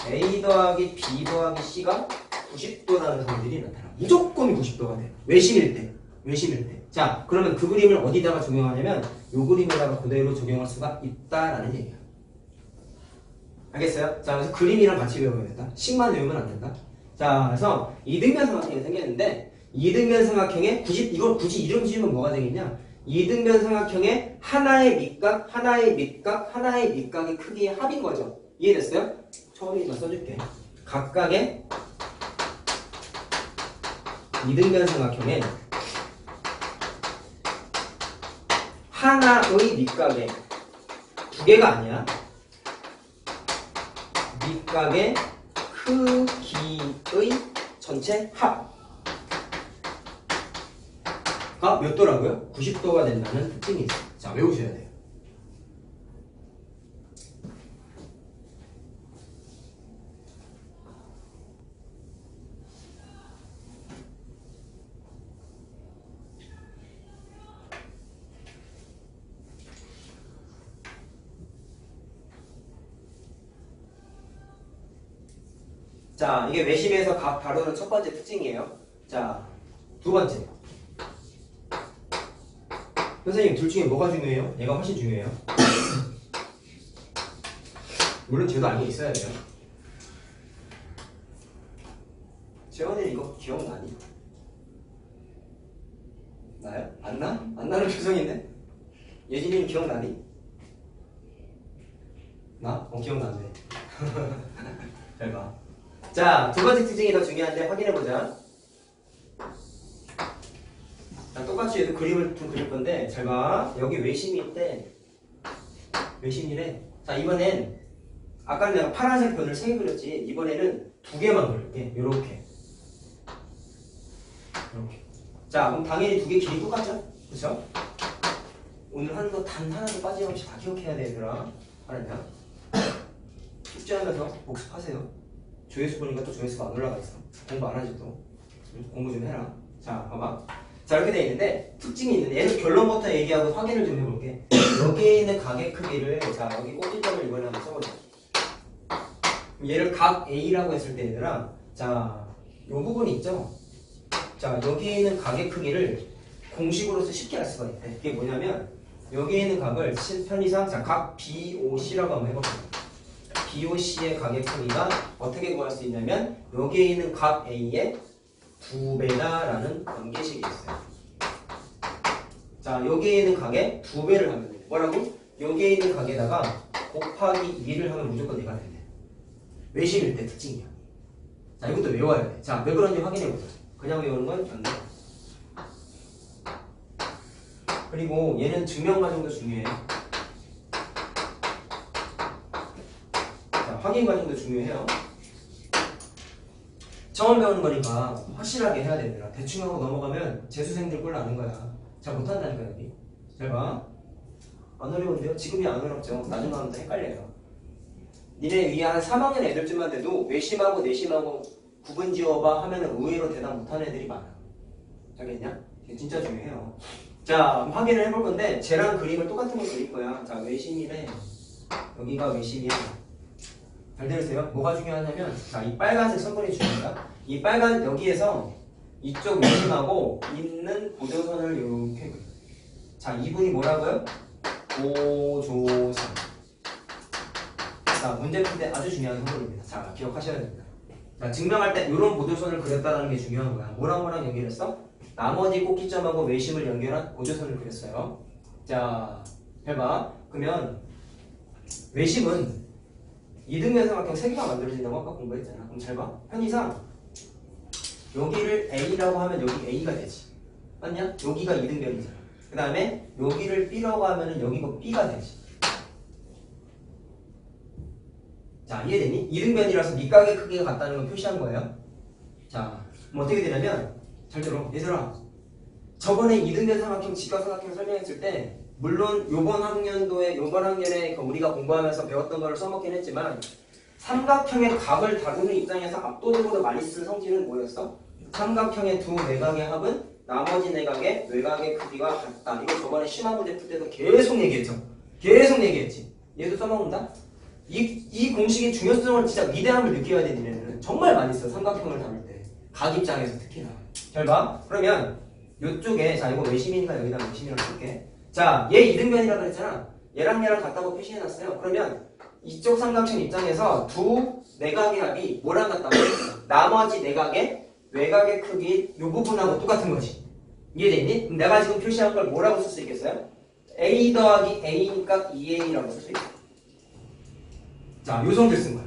A 더하기 B 더하기 C가 90도라는 성질이 나타나. 무조건 90도가 돼. 외심일 때. 외심일 때. 자, 그러면 그 그림을 어디다가 적용하냐면 요 그림에다가 그대로 적용할 수가 있다라는 얘기야. 알겠어요? 자, 그래서 그림이랑 같이 외워야겠다. 식만 외우면 안 된다. 자, 그래서 이등변 삼각형이 생겼는데 이등변 삼각형에 굳이 이걸 굳이 이름 지으면 뭐가 되겠냐? 이등변 삼각형의 하나의 밑각, 하나의 밑각, 하나의 밑각의 크기의 합인 거죠. 이해됐어요? 좀 써줄게. 각각의 이등변 삼각형에 하나의 밑각의 두 개가 아니야. 밑각의 크기의 전체 합. 가몇 도라고요? 90도가 된다는 특징이 있어요. 자, 외우셔야 돼요. 자, 이게 외심에서 각 다루는 첫 번째 특징이에요. 자, 두 번째. 선생님, 둘 중에 뭐가 중요해요? 얘가 훨씬 중요해요. 물론 쟤도 알고 있어야 돼요. 재원이 이거 기억나니? 나요? 안 나? 안 나는 표정인데? 예진이는 기억나니? 나? 어, 기억나네. 잘 봐. 자, 두 번째 특징이 더 중요한데 확인해보자. 자, 똑같이 얘도 그림을 좀 그릴 건데, 잘 봐. 여기 외심일 때, 외심이래. 자, 이번엔, 아까 내가 파란색 변을 세 개 그렸지, 이번에는 두 개만 그릴게. 요렇게. 이렇게. 자, 그럼 당연히 두 개 길이 똑같죠? 그쵸? 오늘 하는 거 단 하나도 빠짐없이 다 기억해야 돼, 얘들아. 알았냐? 숙제하면서 복습하세요. 조회수 보니까 또 조회수가 안 올라가 있어. 공부 안 하지 또. 응? 공부 좀 해라. 자, 봐봐. 자, 이렇게 돼 있는데 특징이 있는데 얘는 결론부터 얘기하고 확인을 좀 해볼게. 여기에 있는 각의 크기를 자, 여기 꼭지점을 이번에 한번 써보자. 얘를 각 A라고 했을 때 얘들아 자, 요 부분 있죠? 자, 여기에 있는 각의 크기를 공식으로서 쉽게 알 수가 있대. 그게 뭐냐면 여기에 있는 각을 편의상 자, 각 BOC라고 한번 해볼게요. BOC의 각의 크기가 어떻게 구할 수 있냐면 여기에 있는 각 A의 두 배다라는 관계식이 있어요. 자, 여기에 있는 각의 두 배를 하면 돼. 뭐라고? 여기에 있는 각에다가 곱하기 2를 하면 무조건 내가 된대. 외심일 때 특징이야. 자, 이것도 외워야 돼. 자, 왜 그런지 확인해보자. 그냥 외우는 건 안 돼. 그리고 얘는 증명 과정도 중요해. 자, 확인 과정도 중요해요. 처음 배우는 거니까 확실하게 해야 되더라. 대충 하고 넘어가면 재수생들 꼴 나는 거야. 잘 못한다니까 여기. 잘 봐. 안 어려운데요? 지금이 안 어렵죠. 나중에 하면 더 헷갈려요. 니네 위에 한 3학년 애들쯤만 돼도 외심하고 내심하고 구분 지어봐 하면은 의외로 대답 못하는 애들이 많아. 알겠냐? 진짜 중요해요. 자, 확인을 해볼 건데 쟤랑 그림을 똑같은 걸 그릴 거야. 자, 외심이래. 여기가 외심이야. 잘 들으세요? 뭐가 중요하냐면 자, 이 빨간색 선분이 중요하다. 이 빨간 여기에서 이쪽 외심하고 있는 보조선을 이렇게. 자, 이분이 뭐라고요? 보조선. 자, 문제 풀 때 아주 중요한 선물입니다. 자, 기억하셔야 됩니다. 자, 증명할 때 이런 보조선을 그렸다는 게 중요한 거야. 뭐랑 뭐랑 연결했어? 나머지 꼭지점하고 외심을 연결한 보조선을 그렸어요. 자, 해봐. 그러면 외심은 이등변 삼각형 3개가 만들어진다고 아까 공부했잖아. 그럼 잘 봐. 편의상 여기를 A라고 하면 여기 A가 되지. 맞냐? 여기가 이등변이잖아. 그 다음에 여기를 B라고 하면 여기가 B가 되지. 자, 이해되니? 이등변이라서 밑각의 크기가 같다는 걸 표시한 거예요. 자, 그럼 어떻게 되냐면 잘 들어. 얘들아. 저번에 이등변 삼각형, 직각삼각형 설명했을 때 물론 요번 학년도에 요번 학년에 그 우리가 공부하면서 배웠던 거를 써먹긴 했지만 삼각형의 각을 다루는 입장에서 압도적으로 많이 쓴 성질은 뭐였어? 삼각형의 두 내각의 합은 나머지 내각의 외곽의 크기와 같다. 이거 저번에 심화 문제 풀 때도 계속 얘기했죠. 계속 얘기했지. 얘도 써먹는다? 이, 이 공식의 중요성을 진짜 위대함을 느껴야 되는 애들은 정말 많이 써. 삼각형을 다룰 때. 각 입장에서 특히나. 잘 봐. 그러면 요쪽에 자 이거 외심이니까 여기다 외심이라고 쓸게. 자, 얘 이등변이라 그랬잖아. 얘랑 얘랑 같다고 표시해놨어요. 그러면 이쪽 삼각형 입장에서 두 내각의 합이 뭐랑 같다고? 나머지 내각의 외곽의 크기 요 부분하고 똑같은 거지. 이해됐니? 그럼 내가 지금 표시한 걸 뭐라고 쓸 수 있겠어요? a 더하기 a니까 2a라고 쓸 수 있어. 자, 요 정도 쓴 거야.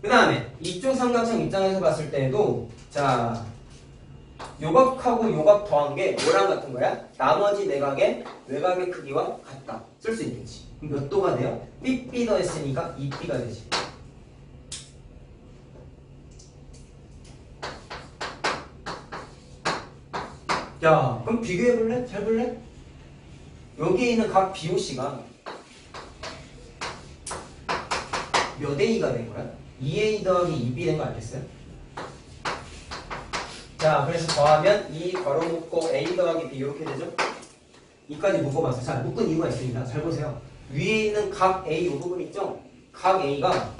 그 다음에 이쪽 삼각형 입장에서 봤을 때도 자 요각하고 요각 더한 게 뭐랑 같은 거야? 나머지 내각의 외곽의 크기와 같다. 쓸 수 있겠지. 그럼 몇 도가 돼요? 삐삐 더했으니까 2삐가 되지. 야, 그럼 비교해 볼래? 잘 볼래? 여기에 있는 각 BOC가 몇 A가 된 거야? 2A 더하기 2B 된 거 알겠어요? 자, 그래서 더하면 2 괄호 묶고 A 더하기 B 이렇게 되죠? 이까지 묶어봤어요. 자, 묶은 이유가 있습니다. 잘 보세요. 위에 있는 각 A 이 부분 있죠? 각 A가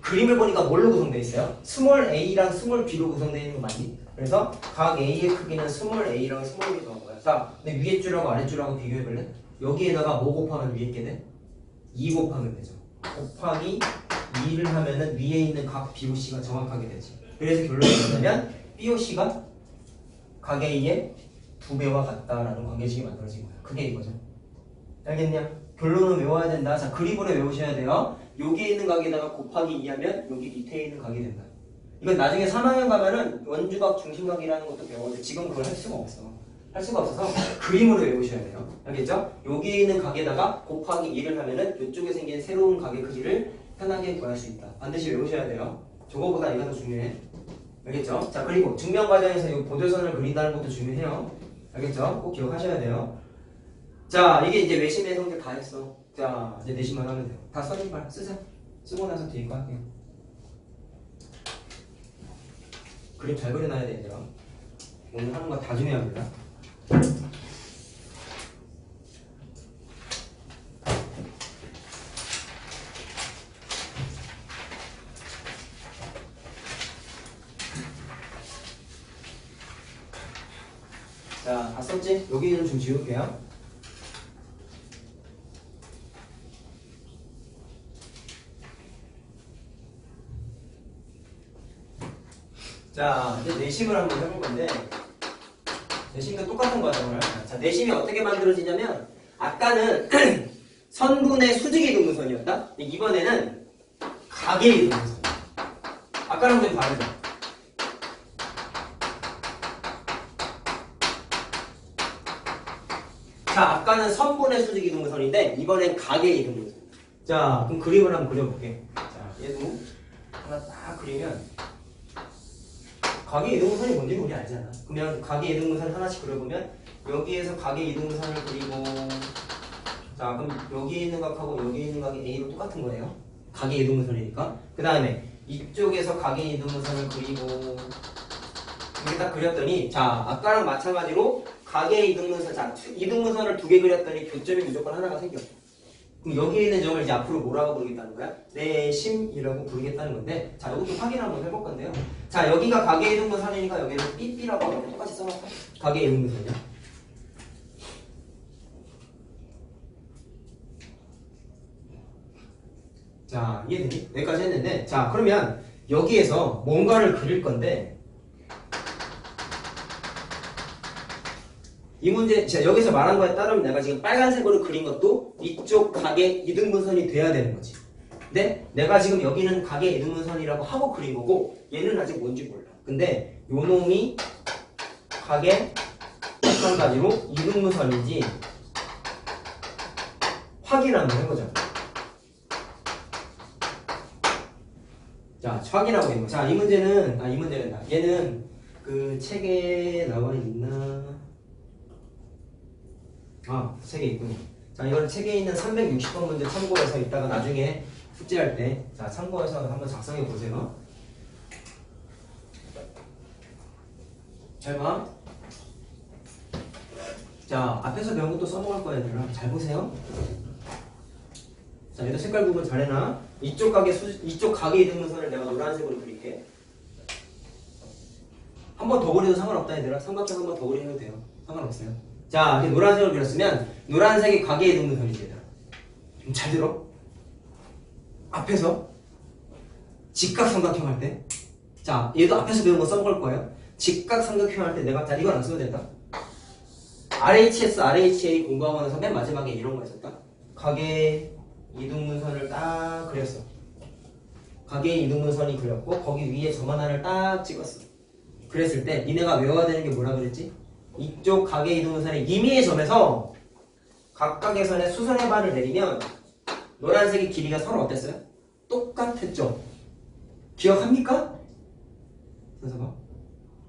그림을 보니까 뭘로 구성되어 있어요? small a랑 small b로 구성되어 있는 거 맞니? 그래서 각 a의 크기는 small a랑 small b 더한 거야. 자, 근데 위에 줄하고 아래 줄하고 비교해볼래? 여기에다가 뭐 곱하면 위에 게 돼? 2 곱하면 되죠. 곱하기 2를 하면은 위에 있는 각 BOC가 정확하게 되지. 그래서 결론이 뭐냐면 BOC가 각 A의 두 배와 같다라는 관계식이 만들어진 거야. 그게 이거죠. 알겠냐? 결론은 외워야 된다. 자, 그림으로 외우셔야 돼요. 여기에 있는 각에다가 곱하기 2하면 여기 밑에 있는 각이 된다. 이건 나중에 3학년 가면은 원주각, 중심각이라는 것도 배우는데 지금 그걸 할 수가 없어. 할 수가 없어서 그림으로 외우셔야 돼요. 알겠죠? 여기에 있는 각에다가 곱하기 2를 하면은 이쪽에 생긴 새로운 각의 크기를 편하게 구할 수 있다. 반드시 외우셔야 돼요. 저거보다 이가 더 중요해. 알겠죠? 자, 그리고 증명 과정에서 이 보조선을 그린다는 것도 중요해요. 알겠죠? 꼭 기억하셔야 돼요. 자, 이게 이제 외심의 성질 다 했어. 자, 이제 내심만 하면 돼요. 다 써니발 쓰자. 쓰고 나서 뒤에 거 할게요. 그림 잘 그려놔야 돼요. 오늘 하는 거 다 중요합니다. 자, 다 썼지? 여기는 좀 지울게요. 자, 이제 내심을 한번 해볼 건데, 내심도 똑같은 거죠, 오늘. 자, 내심이 어떻게 만들어지냐면, 아까는 선분의 수직의 이동분선이었다? 이번에는 각의 이동분선. 아까랑 좀 다르죠? 자, 아까는 선분의 수직 이동분선인데, 이번엔 각의 이동분선. 자, 그럼 그림을 한번 그려볼게. 자, 얘도 하나 딱 그리면, 각의 이동선이 뭔지 우리 알잖아. 그러면 각의 이동선 하나씩 그려보면 여기에서 각의 이동선을 그리고 자 그럼 여기에 있는 각하고 여기에 있는 각이 A로 똑같은 거예요. 각의 이동선이니까. 그 다음에 이쪽에서 각의 이동선을 그리고 이렇게 딱 그렸더니 자 아까랑 마찬가지로 각의 이동선 자 이동선을 두 개 그렸더니 교점이 무조건 하나가 생겨. 그럼 여기에 있는 점을 이제 앞으로 뭐라고 부르겠다는 거야? 내심이라고 부르겠다는 건데 자 이것도 확인 한번 해볼 건데요 자 여기가 가계 이동분선이니까 여기는 삐삐라고 하고 똑같이 써놨다 가계 이동분선이야 자 이해되니? 여기까지 했는데 자 그러면 여기에서 뭔가를 그릴 건데 이 문제 자, 여기서 말한 거에 따르면 내가 지금 빨간색으로 그린 것도 이쪽 각의 이등분선이 돼야 되는 거지. 근데 내가 지금 여기는 각의 이등분선이라고 하고 그린 거고 얘는 아직 뭔지 몰라. 근데 요 놈이 각의 마찬가지로 이등분선인지 확인 한번 해보자. 자, 확인하고 있는 거. 자, 이 문제는 아 이 문제는 다. 얘는 그 책에 나와 있나? 아, 책에 있군요. 자, 이건 책에 있는 360번 문제 참고해서 이따가 나중에 숙제할 때, 자, 참고해서 한번 작성해 보세요. 잘 봐. 자, 앞에서 배운 것도 써먹을 거야, 얘들아. 잘 보세요. 자, 얘도 색깔 구분 잘해놔. 이쪽 각의 수, 이쪽 각의 이등분선을 내가 노란색으로 그릴게. 한 번 더 그려도 상관없다 얘들아. 삼각형 한 번 더 그려도 돼요. 상관없어요. 자, 이렇게 노란색으로 그렸으면 노란색이 이등분선이지 얘들아. 좀잘 들어. 앞에서 직각삼각형 할 때. 자, 얘도 앞에서 배운 거 써먹을 거예요. 직각삼각형 할 때 내가 자 이건 안 써도 된다. RHS, RHA 공부하면서 맨 마지막에 이런 거 있었다. 각의 이등분선을 딱 그렸어. 각의 이등분선이 그렸고 거기 위에 점 하나를 딱 찍었어. 그랬을 때 니네가 외워야 되는 게 뭐라 그랬지? 이쪽 각의 이등분선의 임의의 점에서 각각의 선의 수선의 반을 내리면 노란색의 길이가 서로 어땠어요? 똑같았죠? 기억합니까? 선생봐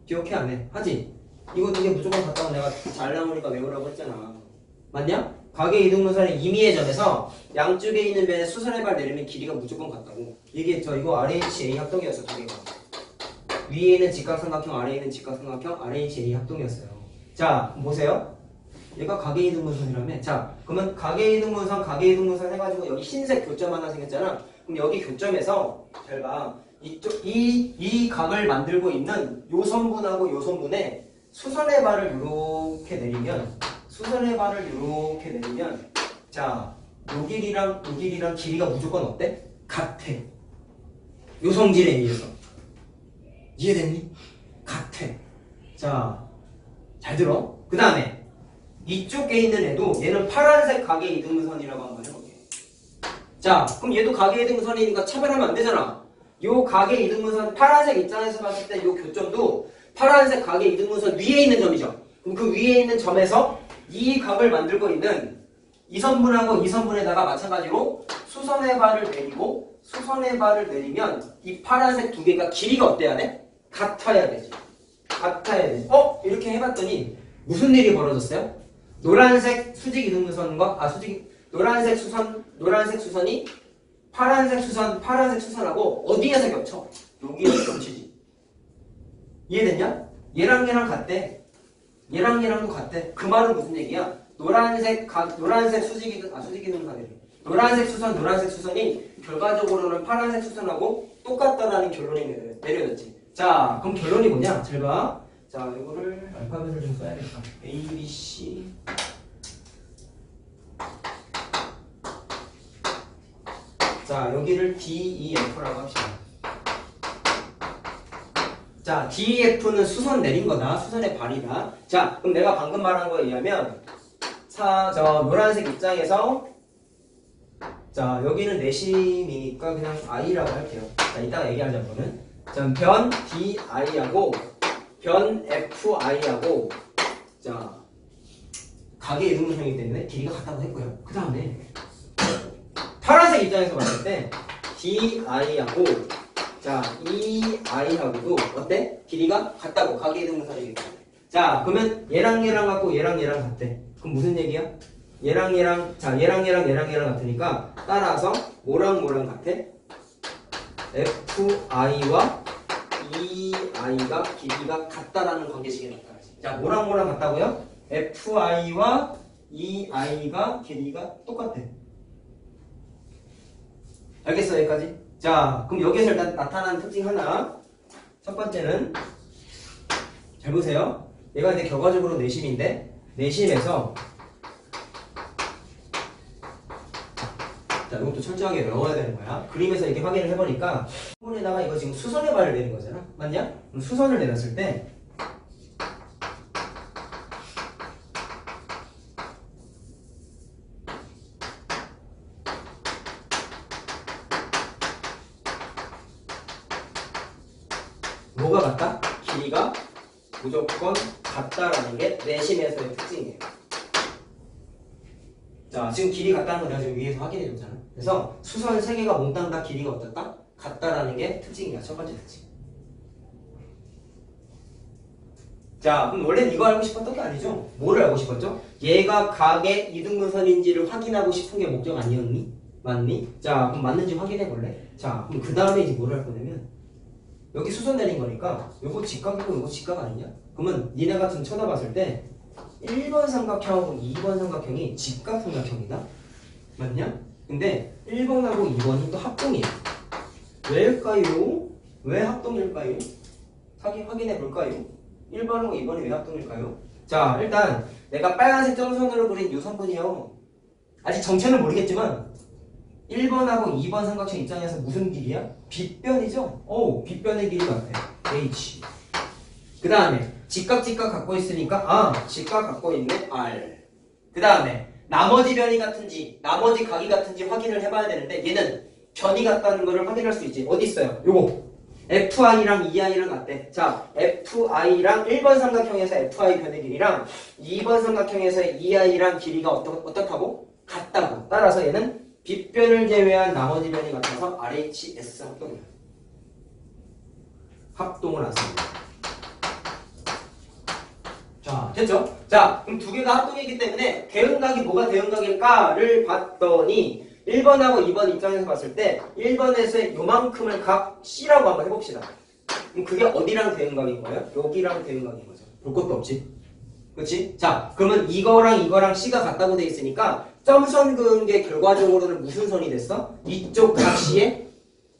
기억해 안 해? 하지? 이거 두개 무조건 같다고 내가 잘 나오니까 외우라고 했잖아 맞냐? 각의 이등분선의 임의의 점에서 양쪽에 있는 변에 수선의 발 내리면 길이가 무조건 같다고 얘기했죠 이거 RHA 합동이었어 두 개가 위에 있는 직각삼각형 아래에 있는 직각삼각형 RHA 합동이었어요 자 보세요 얘가 각의 이등분선이라며 자 그러면 각의 이등분선 각의 이등분선 해가지고 여기 흰색 교점 하나 생겼잖아 그럼 여기 교점에서 잘 봐 이쪽 이, 이 각을 만들고 있는 요 선분하고 요 선분에 수선의 발을 이렇게 내리면 수선의 발을 이렇게 내리면 자, 요 길이랑 요 길이랑 길이가 무조건 어때? 같아. 요 성질에 의해서. 이해됐니? 같아. 자, 잘 들어. 그 다음에 이쪽에 있는 애도 얘는 파란색 각의 이등분선이라고 한번 해볼게. 자, 그럼 얘도 각의 이등분선이니까 차별하면 안 되잖아. 요 각의 이등분선 파란색 입장에서 봤을 때 요 교점도 파란색 각의 이등분선 위에 있는 점이죠. 그럼 그 위에 있는 점에서 이 각을 만들고 있는 이 선분하고 이 선분에다가 마찬가지로 수선의 발을 내리고 수선의 발을 내리면 이 파란색 두 개가 길이가 어때야 돼? 같아야 되지. 같아야 돼. 어? 이렇게 해봤더니 무슨 일이 벌어졌어요? 노란색 수직 이등분선과 아 수직 노란색 수선 노란색 수선이 파란색 수선 파란색 수선하고 어디에서 겹쳐? 여기에서 겹치지. 이해됐냐? 얘랑 얘랑 같대. 얘랑 얘랑도 같대. 그 말은 무슨 얘기야? 노란색 각 노란색 수직이 아 수직이 등산이래. 노란색 수선 노란색 수선이 결과적으로는 파란색 수선하고 똑같다라는 결론이 내려- 내려졌지. 자, 그럼 결론이 뭐냐? 잘 봐. 자, 이거를 알파벳을 좀 써야겠다. A, B, C. 자, 여기를 D, E, F라고 합시다. 자, DEF는 수선 내린 거다. 수선의 발이다. 자, 그럼 내가 방금 말한 거에 의하면 사, 저 노란색 입장에서 자, 여기는 내심이니까 그냥 I라고 할게요. 자, 이따가 얘기하자, 그거는. 자, 변 DI하고 변 FI하고 자, 각의 이등분선이기 때문에 길이가 같다고 했고요. 그 다음에 파란색 입장에서 봤을 때 DI하고 자, 이 I하고도 어때? 길이가 같다고 각의 이등분선이기 때문에 자, 그러면 얘랑 얘랑 같고 얘랑 얘랑 같대. 그럼 무슨 얘기야? 얘랑 얘랑 자, 얘랑 얘랑 얘랑 얘랑 같으니까 따라서 뭐랑 뭐랑 같아? FI와 EI가 길이가 같다라는 관계식이 나타나지. 자, 뭐랑 뭐랑 같다고요? FI와 EI가 길이가 똑같아. 알겠어, 여기까지? 자, 그럼 여기에서 일단 나타나는 특징 하나. 첫 번째는, 잘 보세요. 얘가 이제 결과적으로 내심인데, 내심에서, 자, 이것도 철저하게 외워야 되는 거야. 그림에서 이렇게 확인을 해보니까, 부분에다가 이거 지금 수선의 발을 내린 거잖아. 맞냐? 그럼 수선을 내렸을 때, 뭐가 같다? 길이가 무조건 같다라는 게 내심에서의 특징이에요. 자, 지금 길이 같다는 거 내가 지금 위에서 확인해 줬잖아. 그래서 수선 세 개가 몽땅 다 길이가 어떻다? 같다라는 게 특징이야. 첫 번째 특징. 자, 그럼 원래는 이거 알고 싶었던 게 아니죠? 뭐를 알고 싶었죠? 얘가 각의 이등분선인지를 확인하고 싶은 게 목적 아니었니? 맞니? 자, 그럼 맞는지 확인해 볼래? 자, 그럼 그 다음에 이제 뭐를 할 거냐면 여기 수선 내린 거니까 요거 직각이고 요거 직각 아니냐? 그러면 니네 같은 쳐다봤을 때 1번 삼각형하고 2번 삼각형이 직각 삼각형이다? 맞냐? 근데 1번하고 2번은 또 합동이에요. 왜일까요? 왜 합동일까요? 확인, 확인해 볼까요? 1번하고 2번이 왜 합동일까요? 자, 일단 내가 빨간색 점선으로 그린 이 선분이요. 아직 정체는 모르겠지만 1번하고 2번 삼각형 입장에서 무슨 길이야? 빗변이죠? 오, 빗변의 길이 같아. H. 그 다음에 직각 직각 갖고 있으니까 아, 직각 갖고 있네 R. 그 다음에 나머지 변이 같은지 나머지 각이 같은지 확인을 해봐야 되는데 얘는 변이 같다는 거를 확인할 수 있지. 어디 있어요? 요거. FI랑 EI랑 같대. 자, FI랑 1번 삼각형에서 FI 변의 길이랑 2번 삼각형에서 EI랑 길이가 어떻, 어떻다고? 같다고. 따라서 얘는 빗변을 제외한 나머지 변이 같아서 RHS 합동이야. 합동을 하습니다 자, 됐죠? 자, 그럼 두 개가 합동이기 때문에 대응각이 뭐가 대응각일까를 봤더니 1번하고 2번 입장에서 봤을 때 1번에서의 요만큼을 각 C라고 한번 해봅시다. 그럼 그게 어디랑 대응각인 거예요? 여기랑 대응각인 거죠. 볼 것도 없지. 그렇지? 자, 그러면 이거랑 이거랑 C가 같다고 돼 있으니까 점선 그은 게 결과적으로는 무슨 선이 됐어? 이쪽 각 C의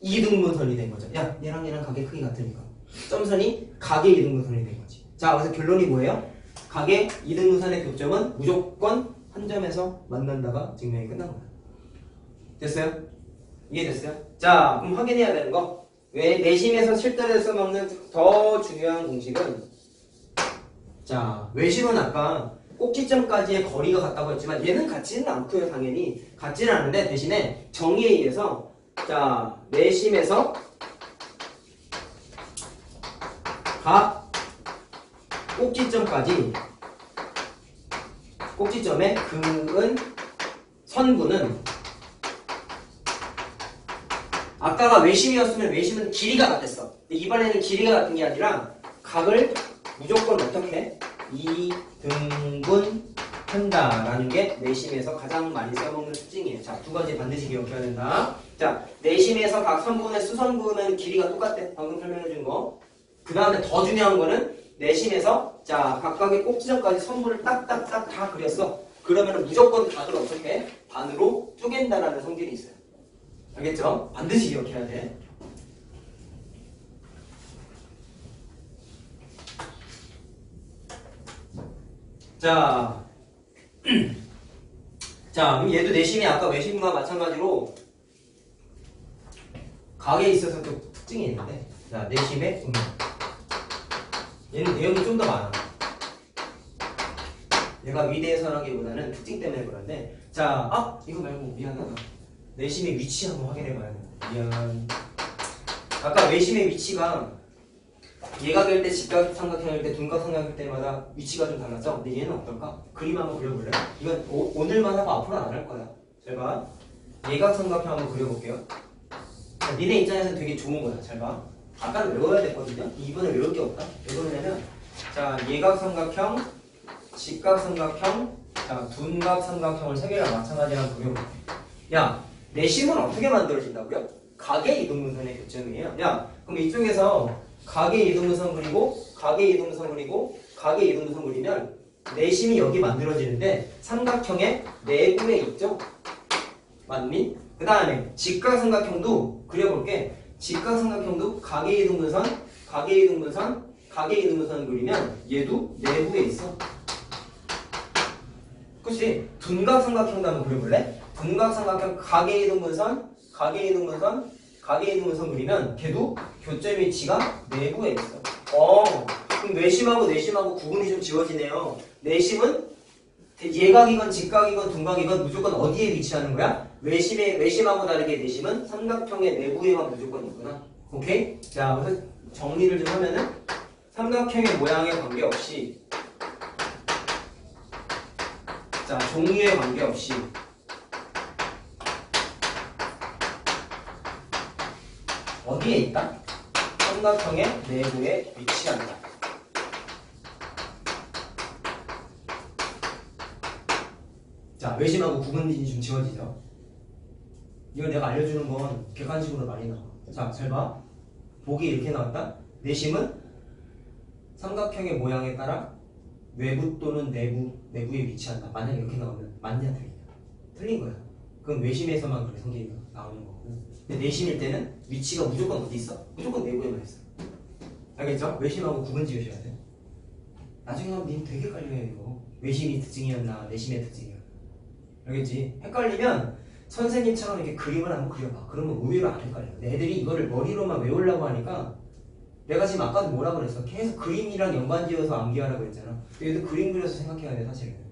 이등분선이 된 거죠. 야, 얘랑 얘랑 각의 크기 같으니까. 점선이 각의 이등분선이 된 거지. 자, 그래서 결론이 뭐예요? 각의 이등분선의 교점은 무조건 한 점에서 만난다가 증명이 끝난 거야. 됐어요? 이해됐어요? 자, 그럼 확인해야 되는 거. 왜 내심에서 실전에서 써먹는 더 중요한 공식은 자, 외심은 아까 꼭지점까지의 거리가 같다고 했지만 얘는 같지는 않고요, 당연히. 같지는 않은데 대신에 정의에 의해서 자, 내심에서 각 꼭지점까지 꼭지점의 그은 선분은 아까가 외심이었으면 외심은 길이가 같았어. 근데 이번에는 길이가 같은 게 아니라 각을 무조건 어떻게 이등분 한다라는 게 내심에서 가장 많이 써먹는 특징이에요. 자, 두 가지 반드시 기억해야 된다. 자, 내심에서 각 선분의 수선분은 길이가 똑같대. 방금 설명해 준 거. 그 다음에 더 중요한 거는 내심에서 자, 각각의 꼭지점까지 선분을 딱딱딱 다 그렸어. 그러면 무조건 각을 어떻게 해? 반으로 쪼갠다라는 성질이 있어요. 알겠죠? 반드시 기억해야 돼. 자, 자, 그럼 얘도 내심이 아까 외심과 마찬가지로 각에 있어서 또 특징이 있는데, 자, 내심의 음영. 얘는 내용이 좀 더 많아. 얘가 위대해서라기보다는 특징 때문에 그런데, 자, 아, 이거 말고 미안하다. 내심의 위치 한번 확인해봐야 돼. 미안. 아까 외심의 위치가 예각일 때, 직각 삼각형일 때, 둔각 삼각형일 때마다 위치가 좀 달랐죠? 근데 얘는 어떨까? 그림 한번 그려볼래? 이건 오, 오늘만 하고 앞으로는 안 할 거야. 잘 봐. 예각 삼각형 한번 그려볼게요. 자, 니네 입장에서는 되게 좋은 거야. 잘 봐. 아까는 외워야 됐거든요. 이번에 외울 게 없다. 왜 그러냐면, 자, 예각 삼각형, 직각 삼각형, 자, 둔각 삼각형을 세 개랑 마찬가지랑 그려볼게. 야, 내심은 어떻게 만들어진다고요? 각의 이동분선의 교점이에요. 야, 그럼 이쪽에서 각의 이동분선 그리고 각의 이동분선 그리고 각의 이동분선 그리면 내심이 여기 만들어지는데 삼각형의 내부에 있죠? 맞니? 그 다음에 직각삼각형도 그려볼게. 직각삼각형도 이동분선, 각의 이동분선 그리면 얘도 내부에 있어. 그치? 둔각삼각형도 한번 그려볼래? 둔각삼각형 이동분선, 각의 이동분선 그리면 걔도 교점 위치가 내부에 있어. 어, 그럼 내심하고 내심하고 구분이 좀 지워지네요. 내심은 예각이건 직각이건 둔각이건 무조건 어디에 위치하는 거야? 외심의 외심하고 다르게 내심은 삼각형의 내부에만 무조건 있구나. 오케이? 자, 그래서 정리를 좀 하면은 삼각형의 모양에 관계없이 자, 종류에 관계없이 어디에 있다? 삼각형의 내부에 위치한다. 자, 외심하고 구분이 좀 지워지죠? 이걸 내가 알려주는 건 객관식으로 많이 나와. 자, 잘 봐. 보기 이렇게 나왔다. 내심은 삼각형의 모양에 따라 외부 또는 내부, 내부에 위치한다. 만약 이렇게 나오면 맞냐, 틀리냐? 틀린 거야. 그럼 외심에서만 그렇게 성질이 나오는 거고 근데 내심일 때는 위치가 무조건 어디 있어? 무조건 내부에만 있어 알겠죠? 외심하고 구분 지으셔야 돼 나중에 하면 님 되게 헷갈려요 이거 외심이 특징이었나 내심의 특징이었나 알겠지? 헷갈리면 선생님처럼 이렇게 그림을 한번 그려봐 그러면 의외로 안 헷갈려 애들이 이거를 머리로만 외우려고 하니까 내가 지금 아까도 뭐라 그랬어? 계속 그림이랑 연관지어서 암기하라고 했잖아 얘도 그림 그려서 생각해야 돼 사실은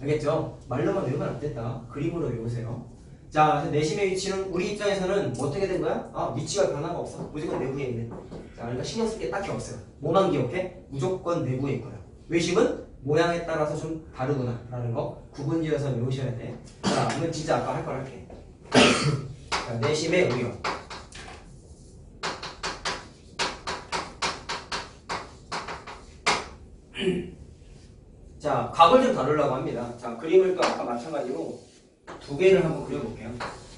알겠죠? 말로만 외우면 안 된다. 그림으로 외우세요. 자, 내심의 위치는 우리 입장에서는 어떻게 된 거야? 아, 위치가 변화가 없어. 무조건 내부에 있는. 자, 그러니까 신경 쓸 게 딱히 없어요. 뭐만 기억해? 무조건 내부에 있고요. 외심은 모양에 따라서 좀 다르구나. 라는 거 구분지어서 외우셔야 돼. 자, 그러면 진짜 아까 할 걸 할게. 자, 내심의 우려. 자, 각을 좀 다루려고 합니다. 자, 그림을 또 아까 마찬가지로 두 개를 한번 그려볼게요.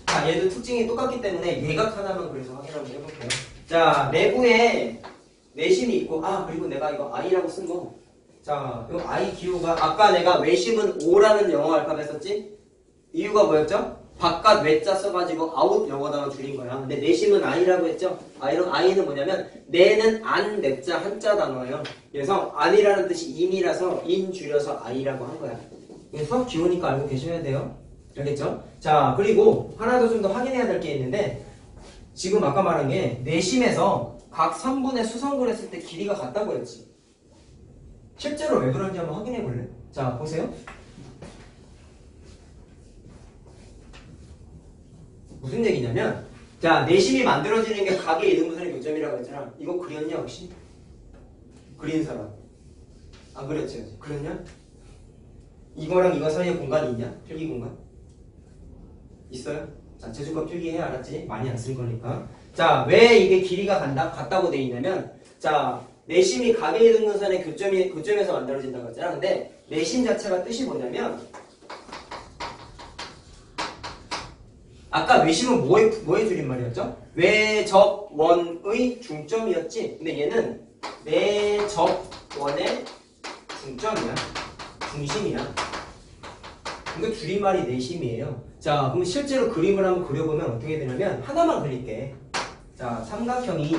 자, 얘도 특징이 똑같기 때문에 예각 하나만 그래서 확인 한번 해볼게요. 자, 내부에 내심이 있고, 아, 그리고 내가 이거 i라고 쓴 거. 자, 이 i 기호가, 아까 내가 외심은 5라는 영어 알파벳 썼지? 이유가 뭐였죠? 바깥 외자 써가지고 아웃 영어다가 줄인 거야. 근데 내심은 i라고 했죠? i는, i는 뭐냐면, 내는 안 넷자 한자 단어예요. 그래서 안이라는 뜻이 인이라서 인 줄여서 i라고 한 거야. 수학 기호니까 알고 계셔야 돼요. 알겠죠? 자, 그리고 하나 더 좀 더 확인해야 될 게 있는데, 지금 아까 말한 게 내심에서 각 3분의 수성분 했을 때 길이가 같다고 했지. 실제로 왜 그런지 한번 확인해 볼래? 자, 보세요. 무슨 얘기냐면, 자, 내심이 만들어지는 게 각의 이등분선의 교점이라고 했잖아. 이거 그렸냐, 혹시? 그린 사람. 안 그렸지? 그렸냐? 이거랑 이거 사이에 공간이 있냐? 필기 공간? 있어요? 자, 제주값 필기해 알았지? 많이 안 쓸 거니까. 자, 왜 이게 길이가 간다, 같다고 돼 있냐면, 자, 내심이 각의 이등분선의 교점이, 교점에서 만들어진다고 했잖아. 근데 내심 자체가 뜻이 뭐냐면, 아까 외심은 뭐의, 뭐의 줄임말이었죠? 외적원의 중점이었지? 근데 얘는 내적원의 중점이야. 중심이야. 이거 줄임말이 내심이에요. 자, 그럼 실제로 그림을 한번 그려보면 어떻게 되냐면 하나만 그릴게. 자, 삼각형이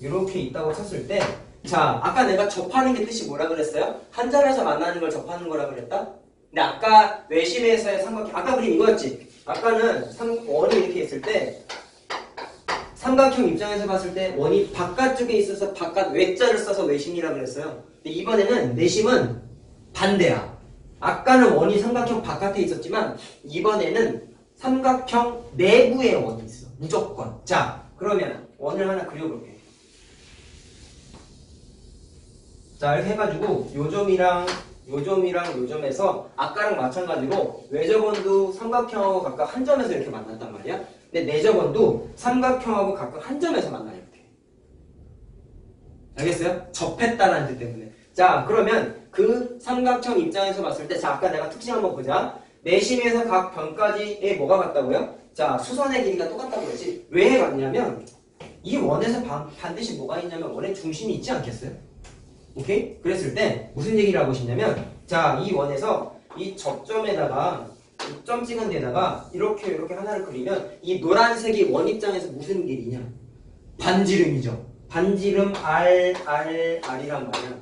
이렇게 있다고 쳤을 때 자, 아까 내가 접하는 게 뜻이 뭐라 그랬어요? 한 점에서 만나는 걸 접하는 거라 그랬다? 근데 아까 외심에서의 삼각형, 아까 그림 이거였지? 아까는 삼, 원이 이렇게 있을 때 삼각형 입장에서 봤을 때 원이 바깥쪽에 있어서 바깥 외자를 써서 외심이라 그랬어요. 근데 이번에는 내심은 반대야. 아까는 원이 삼각형 바깥에 있었지만 이번에는 삼각형 내부에 원이 있어. 무조건. 자, 그러면 원을 하나 그려볼게. 자, 이렇게 해가지고 요점이랑 요점이랑 요점에서 아까랑 마찬가지로 외접원도 삼각형하고 각각 한 점에서 이렇게 만났단 말이야. 근데 내접원도 삼각형하고 각각 한 점에서 만나 이렇게. 알겠어요? 접했다는 뜻 때문에. 자, 그러면 그 삼각형 입장에서 봤을 때, 자, 아까 내가 특징 한번 보자. 내심에서 각 변까지에 뭐가 같다고요? 자, 수선의 길이가 똑같다고 그랬지. 왜 같냐면 이 원에서 반, 반드시 뭐가 있냐면 원의 중심이 있지 않겠어요? 오케이? 그랬을 때 무슨 얘기를 하고 싶냐면 자, 이 원에서 이 접점에다가 이점 찍은 데다가 이렇게 이렇게 하나를 그리면 이 노란색이 원 입장에서 무슨 길이냐? 반지름이죠. 반지름 R, R, R이란 말이야.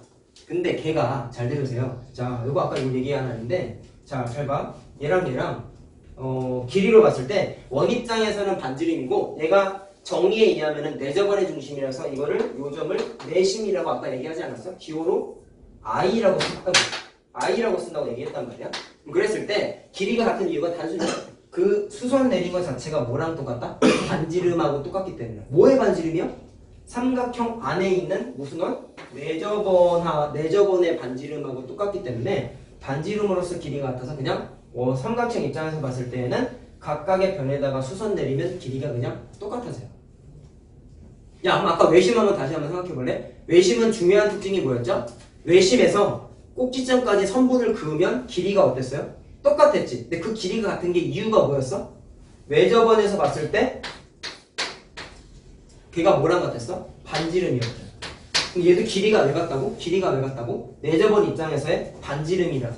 근데 걔가 잘 들으세요. 자, 이거 아까 이거 얘기 안 하는데 자, 잘 봐. 얘랑 얘랑 어, 길이로 봤을 때 원 입장에서는 반지름이고 얘가 정의에 의하면은 내저번의 중심이라서 이거를 요점을 내심이라고 아까 얘기하지 않았어? 기호로 i라고 쓴다고 i라고 쓴다고 얘기했단 말이야. 그랬을 때 길이가 같은 이유가 단순히 그 수선 내린 것 자체가 뭐랑 똑같다? 반지름하고 똑같기 때문에 뭐의 반지름이요? 삼각형 안에 있는 무슨 원? 내저번하 내저번의 반지름하고 똑같기 때문에 반지름으로서 길이가 같아서 그냥 어, 삼각형 입장에서 봤을 때에는 각각의 변에다가 수선 내리면 길이가 그냥 똑같아져요. 야, 아까 외심 한번 다시 한번 생각해 볼래? 외심은 중요한 특징이 뭐였죠? 외심에서 꼭지점까지 선분을 그으면 길이가 어땠어요? 똑같았지. 근데 그 길이가 같은 게 이유가 뭐였어? 외접원에서 봤을 때 걔가 뭐랑 같았어? 반지름이었잖아. 그럼 얘도 길이가 왜 같다고? 길이가 왜 같다고? 내접원 입장에서의 반지름이라서.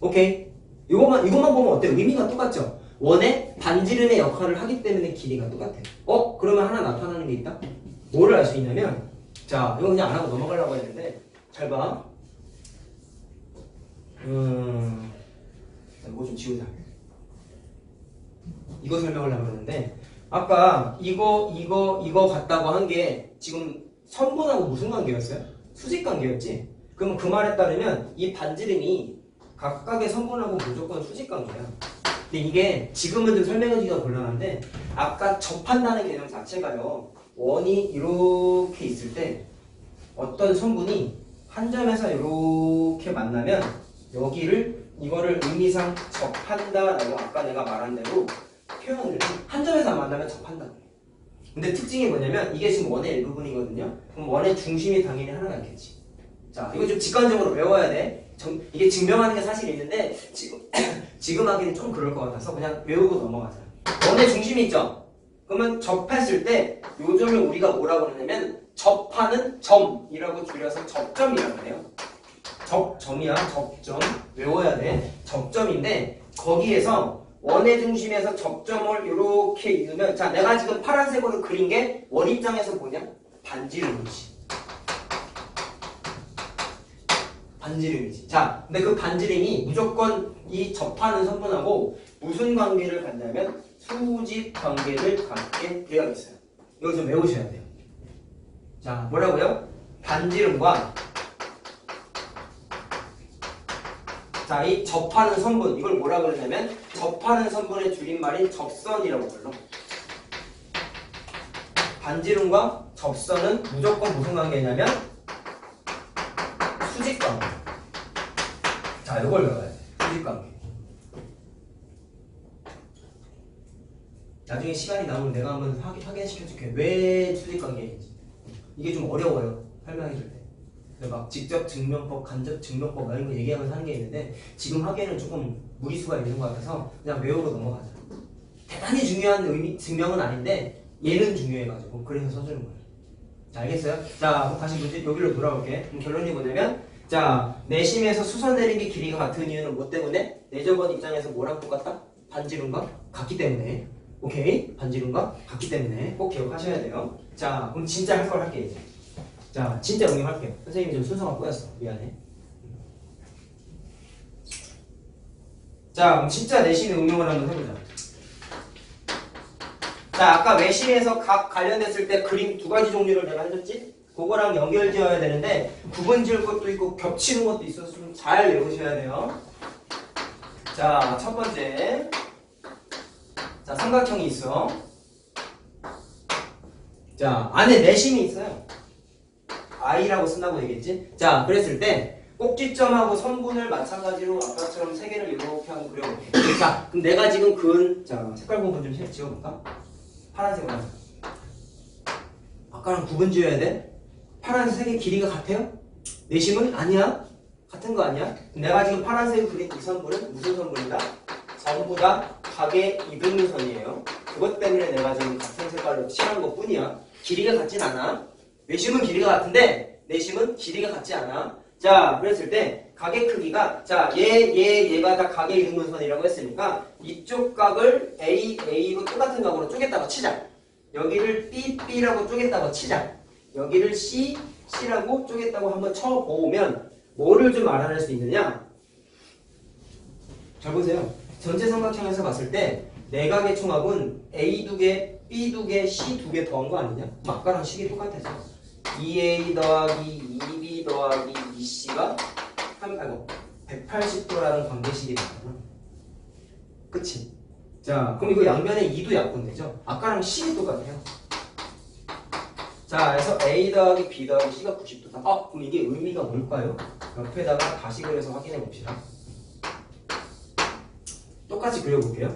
오케이. 이것만 이것만 보면 어때? 의미가 똑같죠? 원의 반지름의 역할을 하기 때문에 길이가 똑같아. 어? 그러면 하나 나타나는 게 있다? 뭐를 알 수 있냐면 자 이거 그냥 안 하고 넘어가려고 했는데 잘 봐. 음, 이거 좀 지우자. 이거 설명하려고 했는데 아까 이거 이거 이거 같다고 한 게 지금 성분하고 무슨 관계였어요? 수직 관계였지? 그럼 그 말에 따르면 이 반지름이 각각의 성분하고 무조건 수직 관계야. 근데 이게 지금은 좀 설명하기가 곤란한데 아까 접한다는 개념 자체가요 원이 이렇게 있을 때 어떤 성분이 한 점에서 이렇게 만나면 여기를 이거를 의미상 접한다라고 아까 내가 말한 대로 표현을 해. 한 점에서 만나면 접한다. 근데 특징이 뭐냐면 이게 지금 원의 일부분이거든요. 그럼 원의 중심이 당연히 하나가 있겠지. 자, 이거 좀 직관적으로 외워야 돼. 정- 이게 증명하는 게 사실 있는데 지금 지금 하기는 좀 그럴 것 같아서 그냥 외우고 넘어가자. 원의 중심이 있죠. 그러면 접했을 때 요 점을 우리가 뭐라고 그러냐면 접하는 점이라고 줄여서 접점이라고 해요. 접점이야, 접점. 외워야 돼. 접점인데 거기에서 원의 중심에서 접점을 이렇게 이으면 자 내가 지금 파란색으로 그린 게 원 입장에서 뭐냐? 반지름이지. 반지름이지. 자, 근데 그 반지름이 무조건 이 접하는 성분하고 무슨 관계를 갖냐면 수직 관계를 갖게 되어 있어요. 이거 좀 외우셔야 돼요. 자, 뭐라고요? 반지름과 자, 이 접하는 성분 이걸 뭐라 그러냐면 접하는 성분의 줄임말인 접선이라고 불러. 반지름과 접선은 무조건 무슨 관계냐면 수직 관계. 자, 이걸 외워야 돼. 수직 관계. 나중에 시간이 나오면 내가 한번 확인, 확인시켜줄게. 왜 수직 관계인지. 이게 좀 어려워요. 설명해줄 때. 막 직접 증명법, 간접 증명법 막 이런 거 얘기하면서 하는 게 있는데 지금 하기에는 조금 무리수가 있는 것 같아서 그냥 외우고 넘어가자. 대단히 중요한 의미, 증명은 아닌데 얘는 중요해가지고 그래서 써주는 거예요. 자, 알겠어요? 자, 다시 문제 여기로 돌아올게. 그럼 결론이 뭐냐면 자, 내심에서 수선 내림비 길이가 같은 이유는 뭐 때문에? 내저번 입장에서 뭐랑 똑같다? 반지름과 같기 때문에. 오케이? 반지름과 같기 때문에 꼭 기억하셔야 돼요. 자, 그럼 진짜 할 걸 할게 이제. 자, 진짜 응용할게요. 선생님이 좀 순서가 꼬였어. 미안해. 자, 그럼 진짜 내심의 응용을 한번 해보자. 자, 아까 외심에서 각 관련됐을 때 그림 두 가지 종류를 내가 해줬지? 그거랑 연결 지어야 되는데 구분 지을 것도 있고 겹치는 것도 좀잘 외우셔야 돼요. 자, 첫 번째. 자, 삼각형이 있어. 자, 안에 내심이 있어요. i라고 쓴다고 얘기했지? 자, 그랬을 때 꼭지점하고 선분을 마찬가지로 아까처럼 세 개를 이렇게 한번 그려볼게. 자, 그럼 내가 지금 그은 자 색깔 부분 좀색 지워볼까? 파란색 으로 하자. 아까랑 구분 지어야 돼? 파란색의 길이가 같아요? 내심은 아니야? 같은 거 아니야? 내가 지금 파란색을 그린 이 선분은 무슨 선분이다? 전부 다 각의 이등분선이에요. 그것 때문에 내가 지금 같은 색깔로 칠한 것 뿐이야. 길이가 같진 않아. 외심은 길이가 같은데 내심은 길이가 같지 않아. 자, 그랬을 때 각의 크기가 자, 얘, 얘, 얘가 다 각의 이등분선이라고 했으니까 이쪽 각을 A, A로 똑같은 각으로 쪼갰다고 치자. 여기를 B, B라고 쪼갰다고 치자. 여기를 C, C라고 쪼갰다고 한번 쳐보면 뭐를 좀 알아낼 수 있느냐? 잘 보세요. 전체 삼각형에서 봤을 때 내각의 총합은 A 두 개, B 두 개, C 두 개 더한 거 아니냐? 아까랑 식이 똑같아서 2A 더하기 2B 더하기 2C가 3, 아이고 180도라는 관계식이 되잖아. 그치? 자, 그럼 이거 양변에 2도 약분되죠? 아까랑 식이 똑같아요. 자, 그래서 A 더하기 B 더하기 C가 90도다. 아, 그럼 이게 의미가 뭘까요? 옆에다가 다시 그려서 확인해 봅시다. 똑같이 그려볼게요.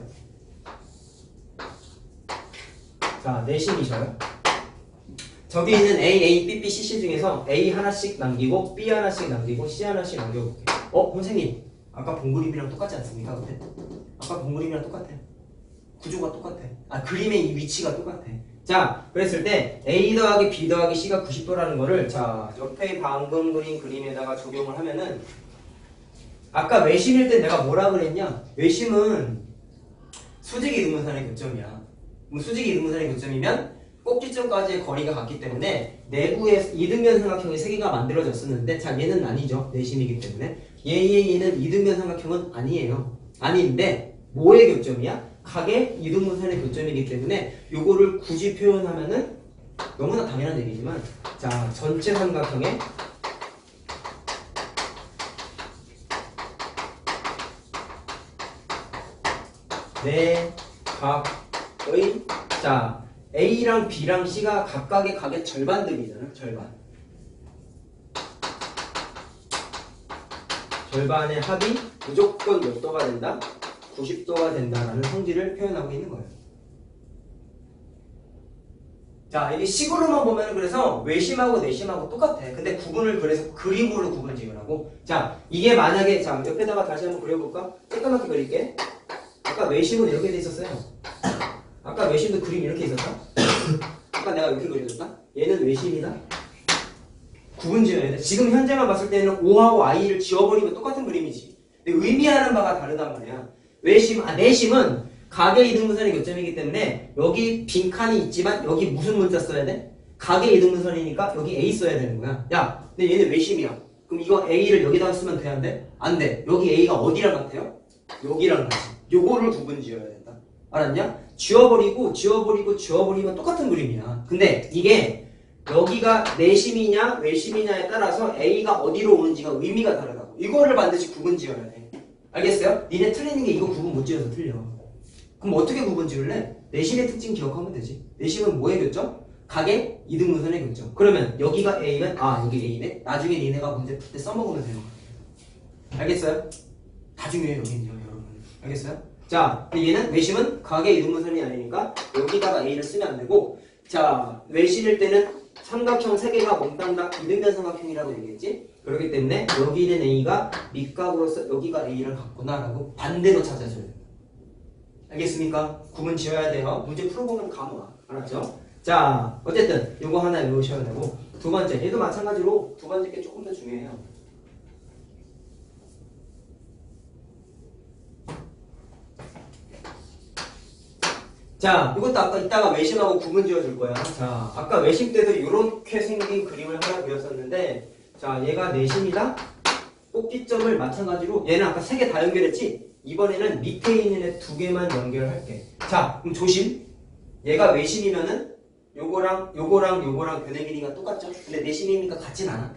자, 내심이셔요. 저기 있는 A, A, B, B, C, C 중에서 A 하나씩 남기고 B 하나씩 남기고 C 하나씩 남겨볼게요. 어, 선생님. 아까 본 그림이랑 똑같지 않습니까? 근데? 아까 본 그림이랑 똑같아요. 구조가 똑같아. 아, 그림의 이 위치가 똑같아. 자, 그랬을 때 A 더하기 B 더하기 C가 90도라는 거를 자, 옆에 방금 그린 그림에다가 적용을 하면은 아까 외심일 때 내가 뭐라 그랬냐? 외심은 수직 이 등분선의 교점이야. 그럼 수직 이 등분선의 교점이면 꼭지점까지의 거리가 같기 때문에 내부에 이등변 삼각형이 세 개가 만들어졌었는데 자 얘는 아니죠 내심이기 때문에 얘의 얘는 이등변 삼각형은 아니에요 아닌데 뭐의 교점이야? 각의 이등분선의 교점이기 때문에 요거를 굳이 표현하면은 너무나 당연한 얘기지만 자 전체 삼각형의 네 각의 자 A랑 B랑 C가 각각의 각의 절반들이잖아 절반 절반의 합이 무조건 몇 도가 된다? 90도가 된다라는 성질을 표현하고 있는 거예요 자 이게 식으로만 보면 그래서 외심하고 내심하고 똑같아 근데 구분을 그래서 그림으로 구분 지으라고 자 이게 만약에 자 옆에다가 다시 한번 그려볼까? 조그맣게 그릴게 아까 외심은 이렇게 돼 있었어요 아까 외심도 그림 이렇게 있었다? 아까 내가 이렇게 그려줬다? 얘는 외심이다? 구분 지어야 돼. 지금 현재만 봤을 때는 O하고 I를 지워버리면 똑같은 그림이지. 근데 의미하는 바가 다르단 말이야. 외심, 아, 내심은 각의 이등분선의 교점이기 때문에 여기 빈칸이 있지만 여기 무슨 문자 써야 돼? 각의 이등분선이니까 여기 A 써야 되는 거야. 야, 근데 얘는 외심이야. 그럼 이거 A를 여기다가 쓰면 돼, 안 돼? 안 돼. 여기 A가 어디랑 같아요? 여기랑 같이. 요거를 구분 지어야 된다. 알았냐? 지워버리고 지워버리고 지워버리면 똑같은 그림이야. 근데 이게 여기가 내심이냐 외심이냐에 따라서 A가 어디로 오는지가 의미가 다르다고. 이거를 반드시 구분 지어야 돼. 알겠어요? 니네 틀리는 게 이거 구분 못 지어서 틀려. 그럼 어떻게 구분 지을래? 내심의 특징 기억하면 되지. 내심은 뭐의 교점? 각의 이등분선의 교점. 그러면 여기가 A면 아 여기 A네. 나중에 니네가 문제 풀 때 써먹으면 되는 거야. 알겠어요? 다 중요해요 여기는요 여러분. 알겠어요? 자, 얘는 외심은 각의 이등분선이 아니니까 여기다가 A를 쓰면 안 되고 자, 외심일 때는 삼각형 세 개가 몽땅 다 이등변 삼각형이라고 얘기했지? 그렇기 때문에 여기 있는 A가 밑각으로서 여기가 A를 갖구나라고 반대로 찾아줘요. 알겠습니까? 구분 지어야 돼요. 문제 풀어보면 감아. 알았죠? 자, 어쨌든 이거 하나 외우셔야 되고 두 번째, 얘도 마찬가지로 두 번째 게 조금 더 중요해요. 자, 이것도 아까 이따가 외심하고 구분 지어줄 거야. 자, 아까 외심 때도 이렇게 생긴 그림을 하나 그렸었는데, 자, 얘가 내심이다. 꼭지점을 마찬가지로 얘는 아까 세 개 다 연결했지. 이번에는 밑에 있는 애 두 개만 연결할게. 자, 그럼 조심. 얘가 외심이면은 요거랑 요거랑 요거랑 변의 길이가 똑같죠? 근데 내심이니까 같진 않아.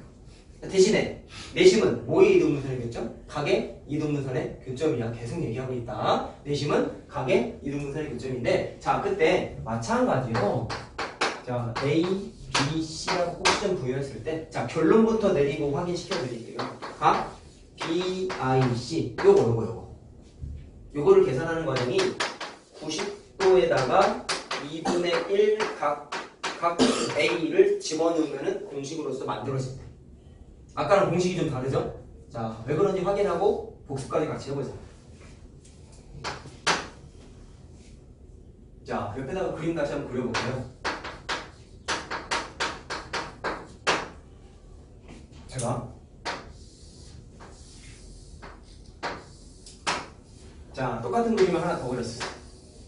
대신에 내심은 뭐의 이동분선의 교점? 각의 이동분선의 교점이야. 계속 얘기하고 있다. 내심은 각의 이동분선의 교점인데 자 그때 마찬가지로 자 A, B, C라고 꼭지점 부여했을 때 자 결론부터 내리고 확인시켜 드릴게요. 각 B, I, C 요거 요거 요거 요거를 계산하는 과정이 90도에다가 2분의 1 각, 각 A를 집어넣으면 공식으로서 만들어진다. 아까랑 공식이 좀 다르죠? 자, 왜 그런지 확인하고 복습까지 같이 해보자. 자, 옆에다가 그림 다시 한번 그려볼게요. 제가 자, 똑같은 그림을 하나 더 그렸어요.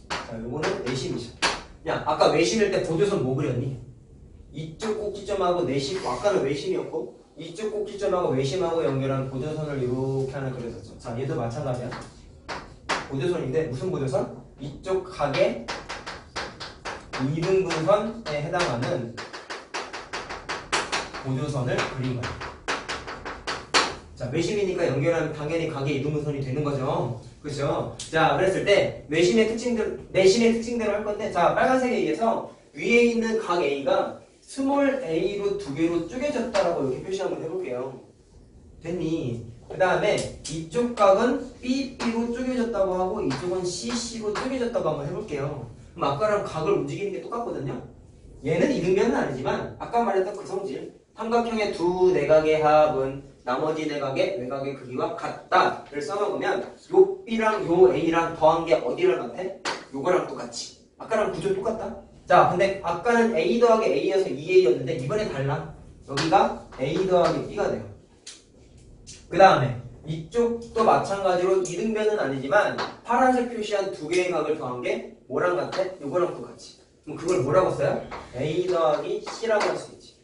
자, 요거는 내심이죠. 야, 아까 외심일 때 보조선 뭐 그렸니? 이쪽 꼭지점하고 내심, 아까는 외심이었고 이쪽 꼭지점하고 외심하고 연결한 보조선을 이렇게 하나 그렸었죠. 자, 얘도 마찬가지야. 보조선인데 무슨 보조선? 이쪽 각의 이등분선에 해당하는 보조선을 그린 거야. 자, 외심이니까 연결하면 당연히 각의 이등분선이 되는 거죠. 그렇죠? 자, 그랬을 때 외심의 특징들, 내심의 특징대로 할 건데, 자, 빨간색에 의해서 위에 있는 각 A가 small a로 두 개로 쪼개졌다라고 이렇게 표시 한번 해볼게요. 됐니? 그 다음에 이쪽 각은 삐삐로 쪼개졌다고 하고 이쪽은 cc로 쪼개졌다고 한번 해볼게요. 그럼 아까랑 각을 움직이는 게 똑같거든요. 얘는 이등변은 아니지만 아까 말했던 그 성질 삼각형의 두 내각의 합은 나머지 내각의 외곽의 크기와 같다를 써먹으면 요 B랑 요 A랑 더한 게 어디랑 같아? 요거랑 똑같이 아까랑 구조 똑같다? 자, 근데 아까는 A 더하기 A여서 2A였는데 이번에 달라. 여기가 A 더하기 B가 돼요. 그 다음에 이쪽도 마찬가지로 이등변은 아니지만 파란색 표시한 두 개의 각을 더한 게 뭐랑 같아? 요거랑 똑같이. 그럼 그걸 뭐라고 써요? A 더하기 C라고 할 수 있지.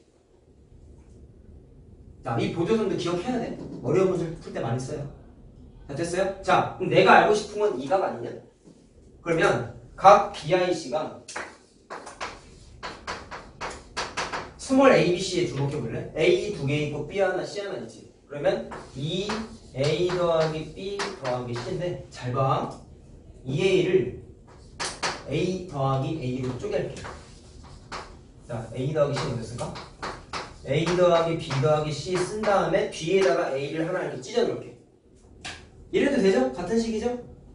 자, 이 보조선도 기억해야 돼. 어려운 문제를 풀때 많이 써요. 자, 됐어요? 자, 그럼 내가 알고 싶은 건 이 각 아니냐? 그러면 각 BIC가 small ABC에 주목해 볼래? A 두 개 있고 B 하나, C 하나 있지. 그러면 2 A 더하기 B 더하기 C인데 잘 봐. 2A를 A 더하기 A로 쪼갤게. 자, A 더하기 C는 어땠을까? A 더하기 B 더하기 C 쓴 다음에 뒤에다가 A를 하나 이렇게 찢어 놓을게. 이래도 되죠? 같은 식이죠?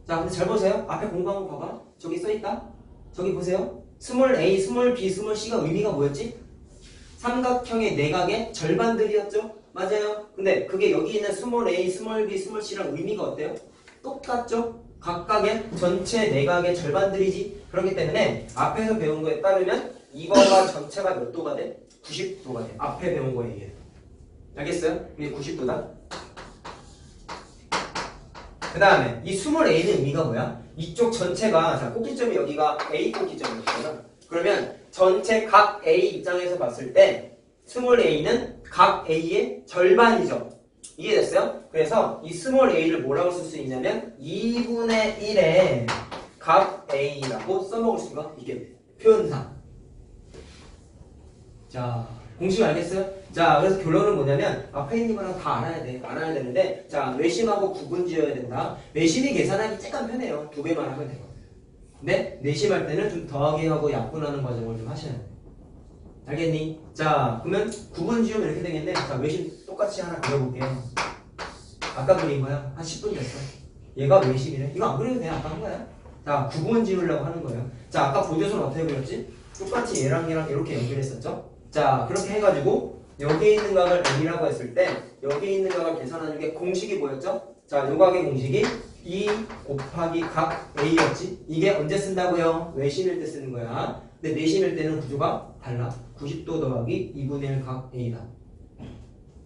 자, 근데 잘 보세요. 앞에 공부한 거 봐봐. 저기 써 있다. 저기 보세요. small A, small B, small C가 의미가 뭐였지? 삼각형의 내각의 절반들이었죠? 맞아요. 근데 그게 여기 있는 small A, small B, small C랑 의미가 어때요? 똑같죠? 각각의 전체 내각의 절반들이지. 그렇기 때문에 앞에서 배운 거에 따르면 이거가 전체가 몇 도가 돼? 90도가 돼. 앞에 배운 거에 의해. 알겠어요? 이게 90도다. 그 다음에 이 small A는 의미가 뭐야? 이쪽 전체가 자 꼭지점이 여기가 A 꼭지점이잖아. 그러면 전체 각 A 입장에서 봤을 때 small A는 각 A의 절반이죠. 이해됐어요? 그래서 이 small A를 뭐라고 쓸 수 있냐면 2분의 1의 각 A라고 써먹을 수가 있겠네. 표현상. 자, 공식 알겠어요? 자, 그래서 결론은 뭐냐면 앞에 있는 거랑 다 알아야 돼. 알아야 되는데 자, 외심하고 구분 지어야 된다. 외심이 계산하기 쬐깐 편해요. 두 배만 하면 되거든. 근데 내심할 때는 좀 더하기 하고 약분하는 과정을 좀 하셔야 돼. 알겠니? 자, 그러면 구분 지으면 이렇게 되겠네. 자, 외심 똑같이 하나 그려볼게요. 아까 그린 거야. 한 10분 됐어. 얘가 외심이네. 이거 안 그려도 돼. 아까 한 거야. 자, 구분 지으려고 하는 거예요. 자, 아까 보조선 어떻게 그렸지? 똑같이 얘랑 얘랑 이렇게 연결했었죠? 자, 그렇게 해가지고 여기 있는 각을 A라고 했을 때 여기 있는 각을 계산하는 게 공식이 뭐였죠? 자, 요 각의 공식이 2 곱하기 각 A였지? 이게 언제 쓴다고요? 외심일 때 쓰는 거야. 근데 내심일 때는 구조가 달라. 90도 더하기 2분의 1 각 A다.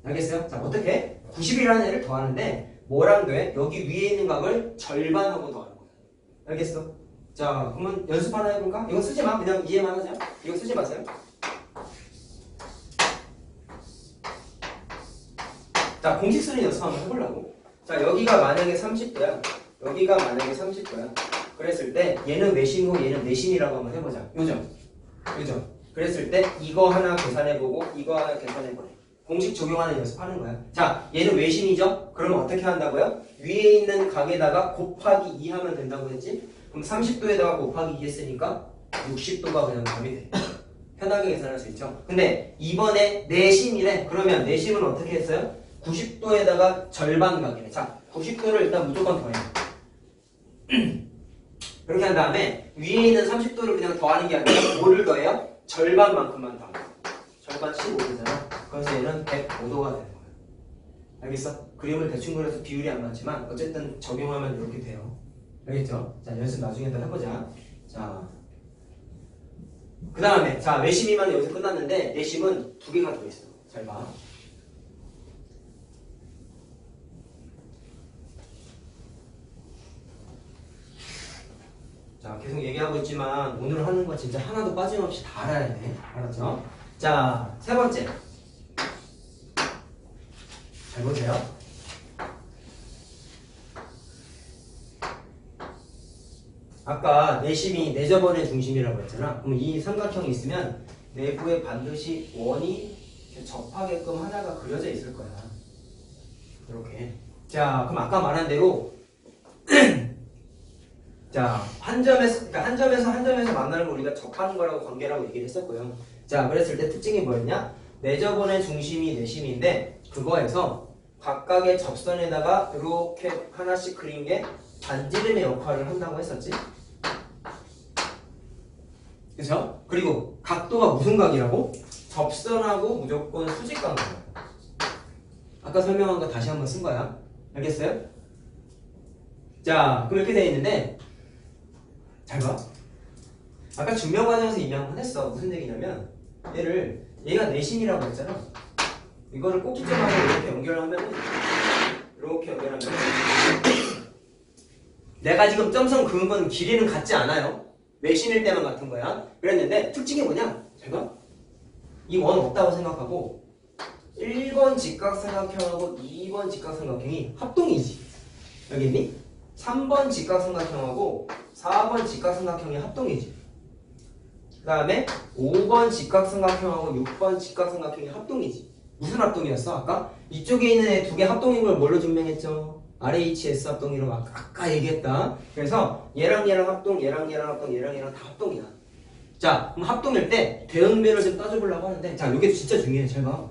알겠어요? 자, 어떻게? 90이라는 애를 더하는데 뭐랑 돼? 여기 위에 있는 각을 절반하고 더하는 거야. 알겠어? 자, 그러면 연습 하나 해볼까? 이거 쓰지 마. 그냥 이해만 하자. 이거 쓰지 마세요. 자, 공식 쓰는 연습 한번 해보려고. 자, 여기가 만약에 30도야. 여기가 만약에 30도야. 그랬을 때 얘는 외심이고 얘는 내심이라고 한번 해보자. 요점. 요점. 그랬을 때 이거 하나 계산해보고 이거 하나 계산해보래. 공식 적용하는 연습하는 거야. 자, 얘는 외심이죠? 그러면 어떻게 한다고요? 위에 있는 각에다가 곱하기 2 하면 된다고 했지? 그럼 30도에다가 곱하기 2 했으니까 60도가 그냥 답이 돼. 편하게 계산할 수 있죠. 근데 이번에 내심이래. 그러면 내심은 어떻게 했어요? 90도에다가 절반 각이래. 자, 90도를 일단 무조건 더해. 그렇게 한 다음에 위에 있는 30도를 그냥 더하는 게 아니라 뭐를 더해요? 절반만큼만 거야. 절반 15도잖아. 그래서 얘는 105도가 되는 거야. 알겠어? 그림을 대충 그려서 비율이 안 맞지만 어쨌든 적용하면 이렇게 돼요. 알겠죠? 자, 연습 나중에 또 해보자. 자, 그 다음에 자 외심이만 여기서 끝났는데 내심은 두 개가 더 있어. 잘 봐. 자 계속 얘기하고 있지만 오늘 하는 거 진짜 하나도 빠짐없이 다 알아야 돼. 알았죠? 자 세 번째. 잘 보세요. 아까 내심이 내저번의 중심이라고 했잖아. 그럼 이 삼각형이 있으면 내부에 반드시 원이 접하게끔 하나가 그려져 있을 거야. 이렇게. 자, 그럼 아까 말한 대로 자, 한 점에서 그러니까 한 점에서 한 점에서 만나는 걸 우리가 접하는 거라고 관계라고 얘기를 했었고요. 자, 그랬을 때 특징이 뭐였냐? 내저번의 중심이 내심인데 그거에서 각각의 접선에다가 이렇게 하나씩 그린 게 반지름의 역할을 한다고 했었지. 그죠? 그리고 각도가 무슨 각이라고? 접선하고 무조건 수직각 이야. 아까 설명한 거 다시 한번 쓴 거야. 알겠어요? 자, 그럼 이렇게 돼 있는데 잘 봐. 아까 증명 과정에서 이미 한 번 했어. 무슨 얘기냐면 얘를 얘가 내심이라고 했잖아. 이거를 꼭지점하고 이렇게 연결하면 이렇게 연결하면 내가 지금 점선 그은 건 길이는 같지 않아요. 외신일 때만 같은 거야. 그랬는데 특징이 뭐냐? 제가 이 원 없다고 생각하고 1번 직각삼각형하고 2번 직각삼각형이 합동이지. 여기 있니? 3번 직각삼각형하고 4번 직각삼각형이 합동이지. 그 다음에 5번 직각삼각형하고 6번 직각삼각형이 합동이지. 무슨 합동이었어? 아까 이쪽에 있는 애 두 개 합동인 걸 뭘로 증명했죠? RHS 합동이라고 아까, 얘기했다. 그래서 얘랑 얘랑 합동, 얘랑 얘랑 합동, 얘랑 얘랑 다 합동이야. 자, 그럼 합동일 때 대응변을 좀 따져보려고 하는데, 자, 이게 진짜 중요해. 잘 봐.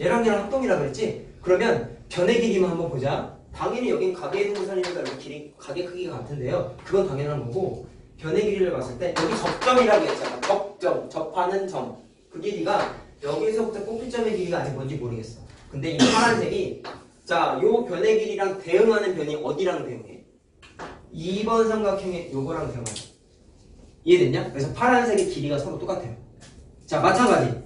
얘랑 얘랑 합동이라 그랬지? 그러면 변의 길이만 한번 보자. 당연히 여긴 가계의 동산이니까 여기 길이, 가계 크기가 같은데요. 그건 당연한 거고, 변의 길이를 봤을 때, 여기 접점이라고 했잖아. 접점, 접하는 점. 그 길이가 여기서부터 꼭지점의 길이가 아직 뭔지 모르겠어. 근데 이 파란색이 자, 요 변의 길이랑 대응하는 변이 어디랑 대응해? 2번 삼각형의 요거랑 대응하죠. 이해됐냐? 그래서 파란색의 길이가 서로 똑같아요. 자, 마찬가지.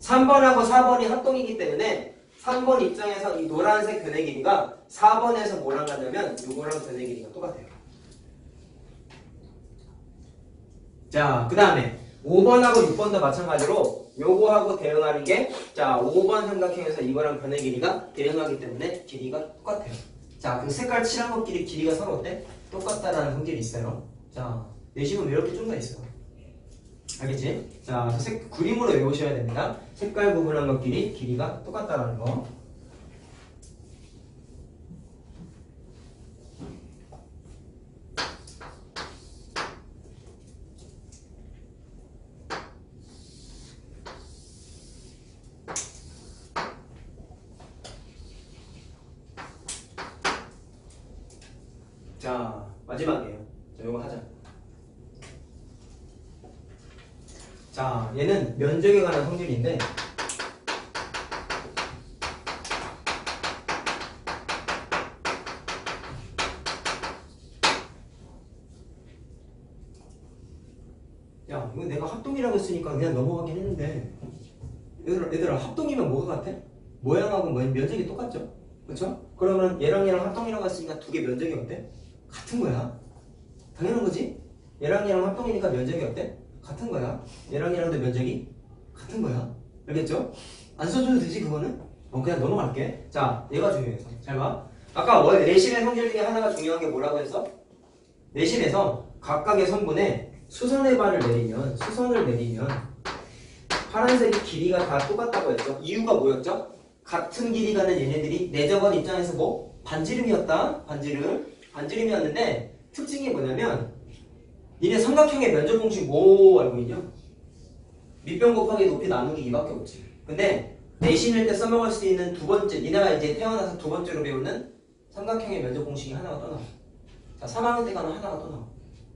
3번하고 4번이 합동이기 때문에 3번 입장에서 이 노란색 변의 길이가 4번에서 뭐랑 같냐면 요거랑 변의 길이가 똑같아요. 자, 그 다음에 5번하고 6번도 마찬가지로 요거하고 대응하는 게 자, 5번 삼각형에서 이거랑 변의 길이가 대응하기 때문에 길이가 똑같아요. 자, 그 색깔 칠한 것끼리 길이가 서로 어때? 똑같다라는 성질이 있어요. 자, 내시면 이렇게 좀 더 있어요. 알겠지? 자, 그 색, 그림으로 외우셔야 됩니다. 색깔 구분한 것끼리 길이가 똑같다라는 거. 자, 마지막이에요. 자, 요거 하자. 자, 얘는 성질인데 야, 이거 내가 합동이라고 했으니까 그냥 넘어가긴 했는데 얘들아, 얘들아 합동이면 뭐가 같아? 모양하고 뭐- 면적이 똑같죠? 그렇죠? 그러면 얘랑 얘랑 합동이라고 했으니까 두 개 면적이 어때? 같은 거야. 당연한 거지? 얘랑 얘랑 합동이니까 면적이 어때? 같은 거야. 얘랑 얘랑도 면적이 같은 거야. 알겠죠? 안 써줘도 되지 그거는? 어 그냥 넘어갈게. 자, 얘가 중요해서 잘 봐. 아까 월 내심의 성질 중에 하나가 중요한 게 뭐라고 했어? 내심에서 각각의 선분에 수선의 발을 내리면 수선을 내리면 파란색의 길이가 다 똑같다고 했죠. 이유가 뭐였죠? 같은 길이 가는 얘네들이 내저번 입장에서 뭐 반지름이었다. 반지름. 반지름이었는데 특징이 뭐냐면 니네 삼각형의 면적 공식 뭐 알고 있냐? 밑변 곱하기 높이 나누기 이밖에 없지. 근데 내신일 때 써먹을 수 있는 두 번째, 니네가 이제 태어나서 두 번째로 배우는 삼각형의 면적 공식이 하나가 또 나와. 자, 3학년 때 가면 하나가 또 나와.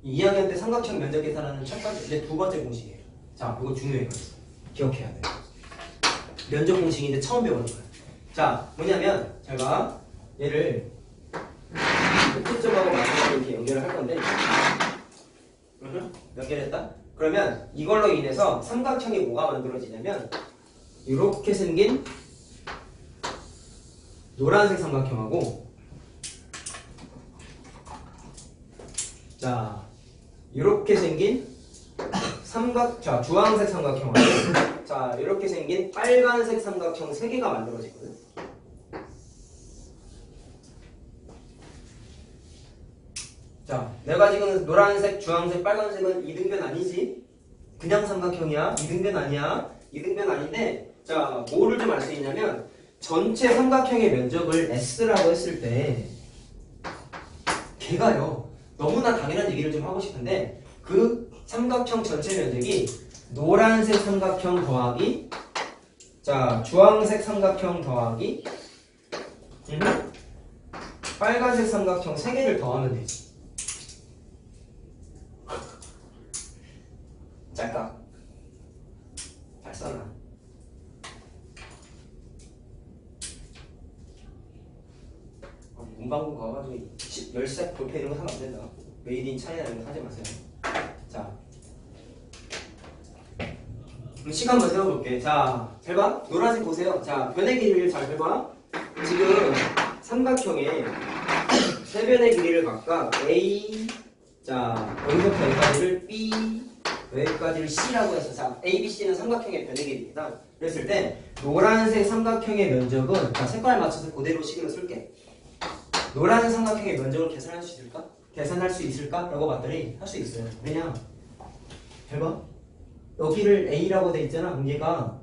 2학년 때 삼각형 면적 계산하는 첫 번째, 이제 두 번째 공식이에요. 자, 그거 중요해. 기억해야 돼. 면적 공식인데 처음 배우는 거야. 자, 뭐냐면, 잘 봐. 얘를 목표점하고 마찬가지로 이렇게 연결을 할 건데, 연결했다? 그러면 이걸로 인해서 삼각형이 뭐가 만들어지냐면 이렇게 생긴 노란색 삼각형하고 자 이렇게 생긴 삼각 자 주황색 삼각형하고 자 이렇게 생긴 빨간색 삼각형 세 개가 만들어지거든. 자, 내가 지금 노란색, 주황색, 빨간색은 이등변 아니지? 그냥 삼각형이야. 이등변 아니야. 이등변 아닌데, 자, 뭐를 좀 알 수 있냐면, 전체 삼각형의 면적을 S라고 했을 때, 걔가요, 너무나 당연한 얘기를 좀 하고 싶은데, 그 삼각형 전체 면적이 노란색 삼각형 더하기, 자, 주황색 삼각형 더하기, 음, 빨간색 삼각형 세 개를 더하면 되지. 짤까? 잘 써놔. 아, 문방구 가가지고 시- 열쇠 볼펜 이런 거 사면 안 된다. Made in China 이런 거 사지 마세요. 자. 그럼 식 한번 세워볼게. 자, 잘 봐. 노란색 보세요. 자, 변의 길이를 잘 봐. 지금 삼각형의 세변의 길이를 각각 A 자 여기서부터 여기까지를 B 여기까지를 C라고 해서 자 A, B, C는 삼각형의 변의 길이입니다. 그랬을 때 노란색 삼각형의 면적은 자 색깔 맞춰서 그대로 식으로 쓸게. 노란색 삼각형의 면적을 계산할 수 있을까? 계산할 수 있을까? 라고 봤더니 할 수 있어요. 왜냐? 잘 봐. 여기를 A라고 돼 있잖아. 얘가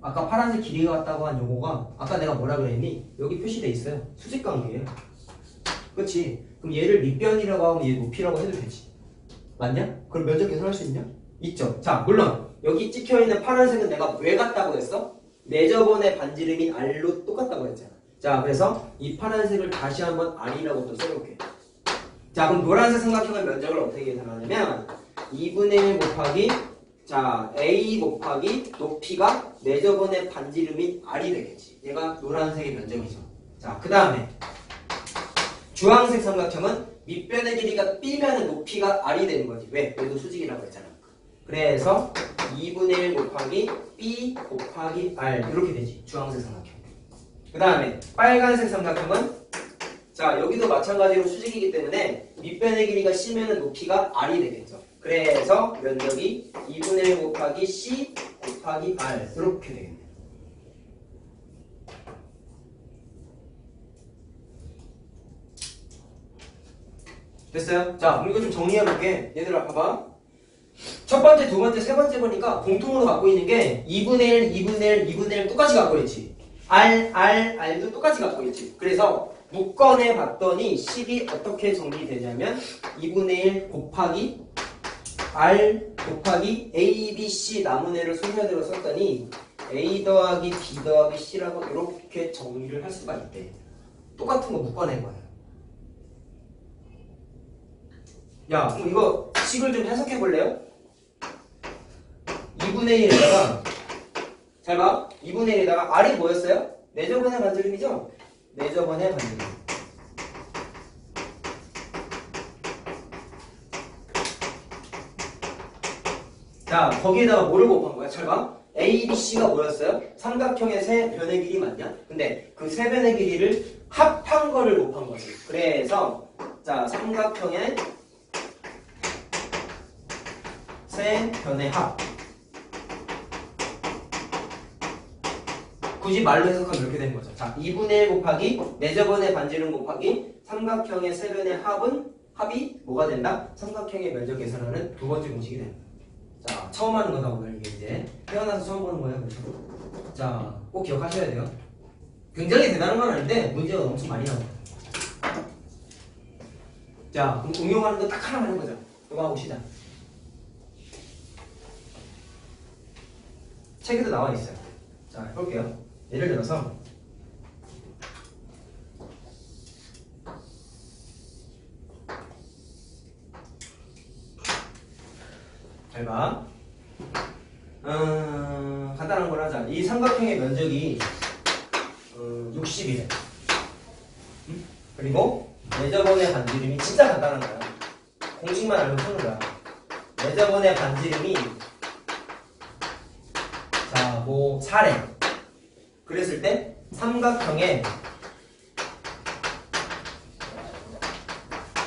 아까 파란색 길이가 같다고 한 요거가 아까 내가 뭐라 그랬니? 여기 표시돼 있어요. 수직 관계예요. 그렇지? 그럼 얘를 밑변이라고 하면 얘 높이라고 해도 되지. 맞냐? 그럼 면적 계산할 수 있냐? 있죠. 자, 물론 여기 찍혀 있는 파란색은 내가 왜 같다고 했어? 내 저번에 반지름인 R로 똑같다고 했잖아. 자, 그래서 이 파란색을 다시 한번 R이라고 또 써볼게. 자, 그럼 노란색 삼각형의 면적을 어떻게 계산하냐면 2분의 1 곱하기 자 A 곱하기 높이가 내 저번에 반지름인 R이 되겠지. 얘가 노란색의 면적이죠. 자, 그 다음에 주황색 삼각형은 밑변의 길이가 B면 높이가 R이 되는 거지. 왜? 얘도 수직이라고 했잖아. 그래서 2분의 1 곱하기 B 곱하기 R 이렇게 되지. 주황색 삼각형. 그 다음에 빨간색 삼각형은 자 여기도 마찬가지로 수직이기 때문에 밑변의 길이가 C면 높이가 R이 되겠죠. 그래서 면적이 2분의 1 곱하기 C 곱하기 R 이렇게 되겠네요. 됐어요? 자, 그럼 이거 좀 정리해볼게. 얘들아, 봐봐. 첫 번째, 두 번째, 세 번째 보니까 공통으로 갖고 있는 게 2분의 1, 2분의 1, 2분의 1 똑같이 갖고 있지. R, R, R도 똑같이 갖고 있지. 그래서 묶어내 봤더니 식이 어떻게 정리되냐면 2분의 1 곱하기 R 곱하기 A, B, C 나무네를 순서대로 썼더니 A 더하기 B 더하기 C라고 이렇게 정리를 할 수가 있대. 똑같은 거 묶어낸 거야. 야, 그럼 이거 식을 좀 해석해 볼래요? 2분의 1에다가 잘 봐. 2분의 1에다가 R이 뭐였어요? 네 내저번의 반지름이죠? 네 내저번의 반지름. 자, 거기에다가 뭐를 곱한 거야? 잘 봐. A, B, C가 뭐였어요? 삼각형의 세 변의 길이 맞냐? 근데 그 세 변의 길이를 합한 거를 곱한 거지. 그래서 자, 삼각형의 세 변의 합. 굳이 말로 해석하면 이렇게 되는 거죠. 자, 2분의 1 곱하기 네 저번의 반지름 곱하기 삼각형의 세 변의 합은 합이 뭐가 된다? 삼각형의 면적 계산하는 두 번째 공식이 된다. 자, 처음 하는 거다 오늘 이게 이제 태어나서 처음 보는 거예요. 그렇죠? 자, 꼭 기억하셔야 돼요. 굉장히 대단한 건 아닌데 문제가 엄청 많이 나옵니다. 자, 그럼 응용하는 거 딱 하나만 해보자. 이거 하고 시작. 책에도 나와 있어요. 자, 해볼게요. 예를 들어서 잘 봐. 음, 간단한 걸 하자. 이 삼각형의 면적이 음, 60이래. 음? 그리고 내저번의 반지름이 진짜 간단한 거야. 공식만 알면 푸는 거야. 내저번의 반지름이 자, 뭐 4래. 그랬을 때 삼각형의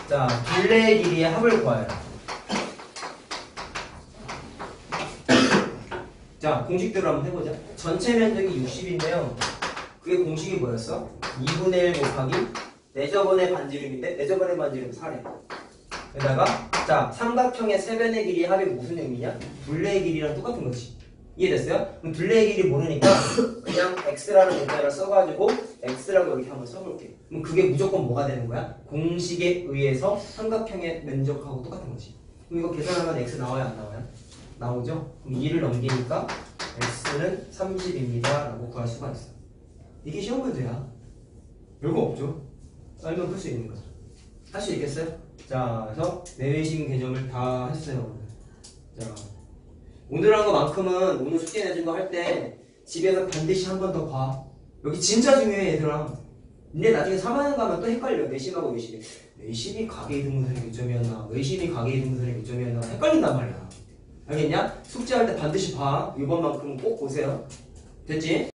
자, 둘레의 길이의 합을 구하여라. 자, 공식대로 한번 해보자. 전체 면적이 60인데요. 그게 공식이 뭐였어? 2분의 1 곱하기 내저번의 반지름인데 내저번의 반지름 4래. 게다가 자, 삼각형의 세변의 길이의 합이 무슨 의미냐? 둘레의 길이랑 똑같은 거지. 이해됐어요? 그럼 둘레의 길이 모르니까 그냥 x라는 문자를 써가지고 x라고 이렇게 한번 써볼게. 그럼 그게 무조건 뭐가 되는 거야? 공식에 의해서 삼각형의 면적하고 똑같은 거지. 그럼 이거 계산하면 x 나와요 안 나와요? 나오죠? 그럼 2를 넘기니까 x는 30입니다 라고 구할 수가 있어. 이게 시험 문제야. 별거 없죠? 알면 풀 수 있는 거죠. 할 수 있겠어요? 자, 그래서 내외심 개념을 다 했어요. 자, 오늘 한 거만큼은 오늘 숙제 내준 거 할 때 집에서 반드시 한 번 더 봐. 여기 진짜 중요해 얘들아. 근데 나중에 3학년 가면 또 헷갈려. 내심하고 외심이. 내심이 가계 이등분선의 교점이었나? 외심이 가계 이등분선의 교점이었나? 헷갈린단 말이야. 알겠냐? 숙제할 때 반드시 봐. 이번만큼은 꼭 보세요. 됐지?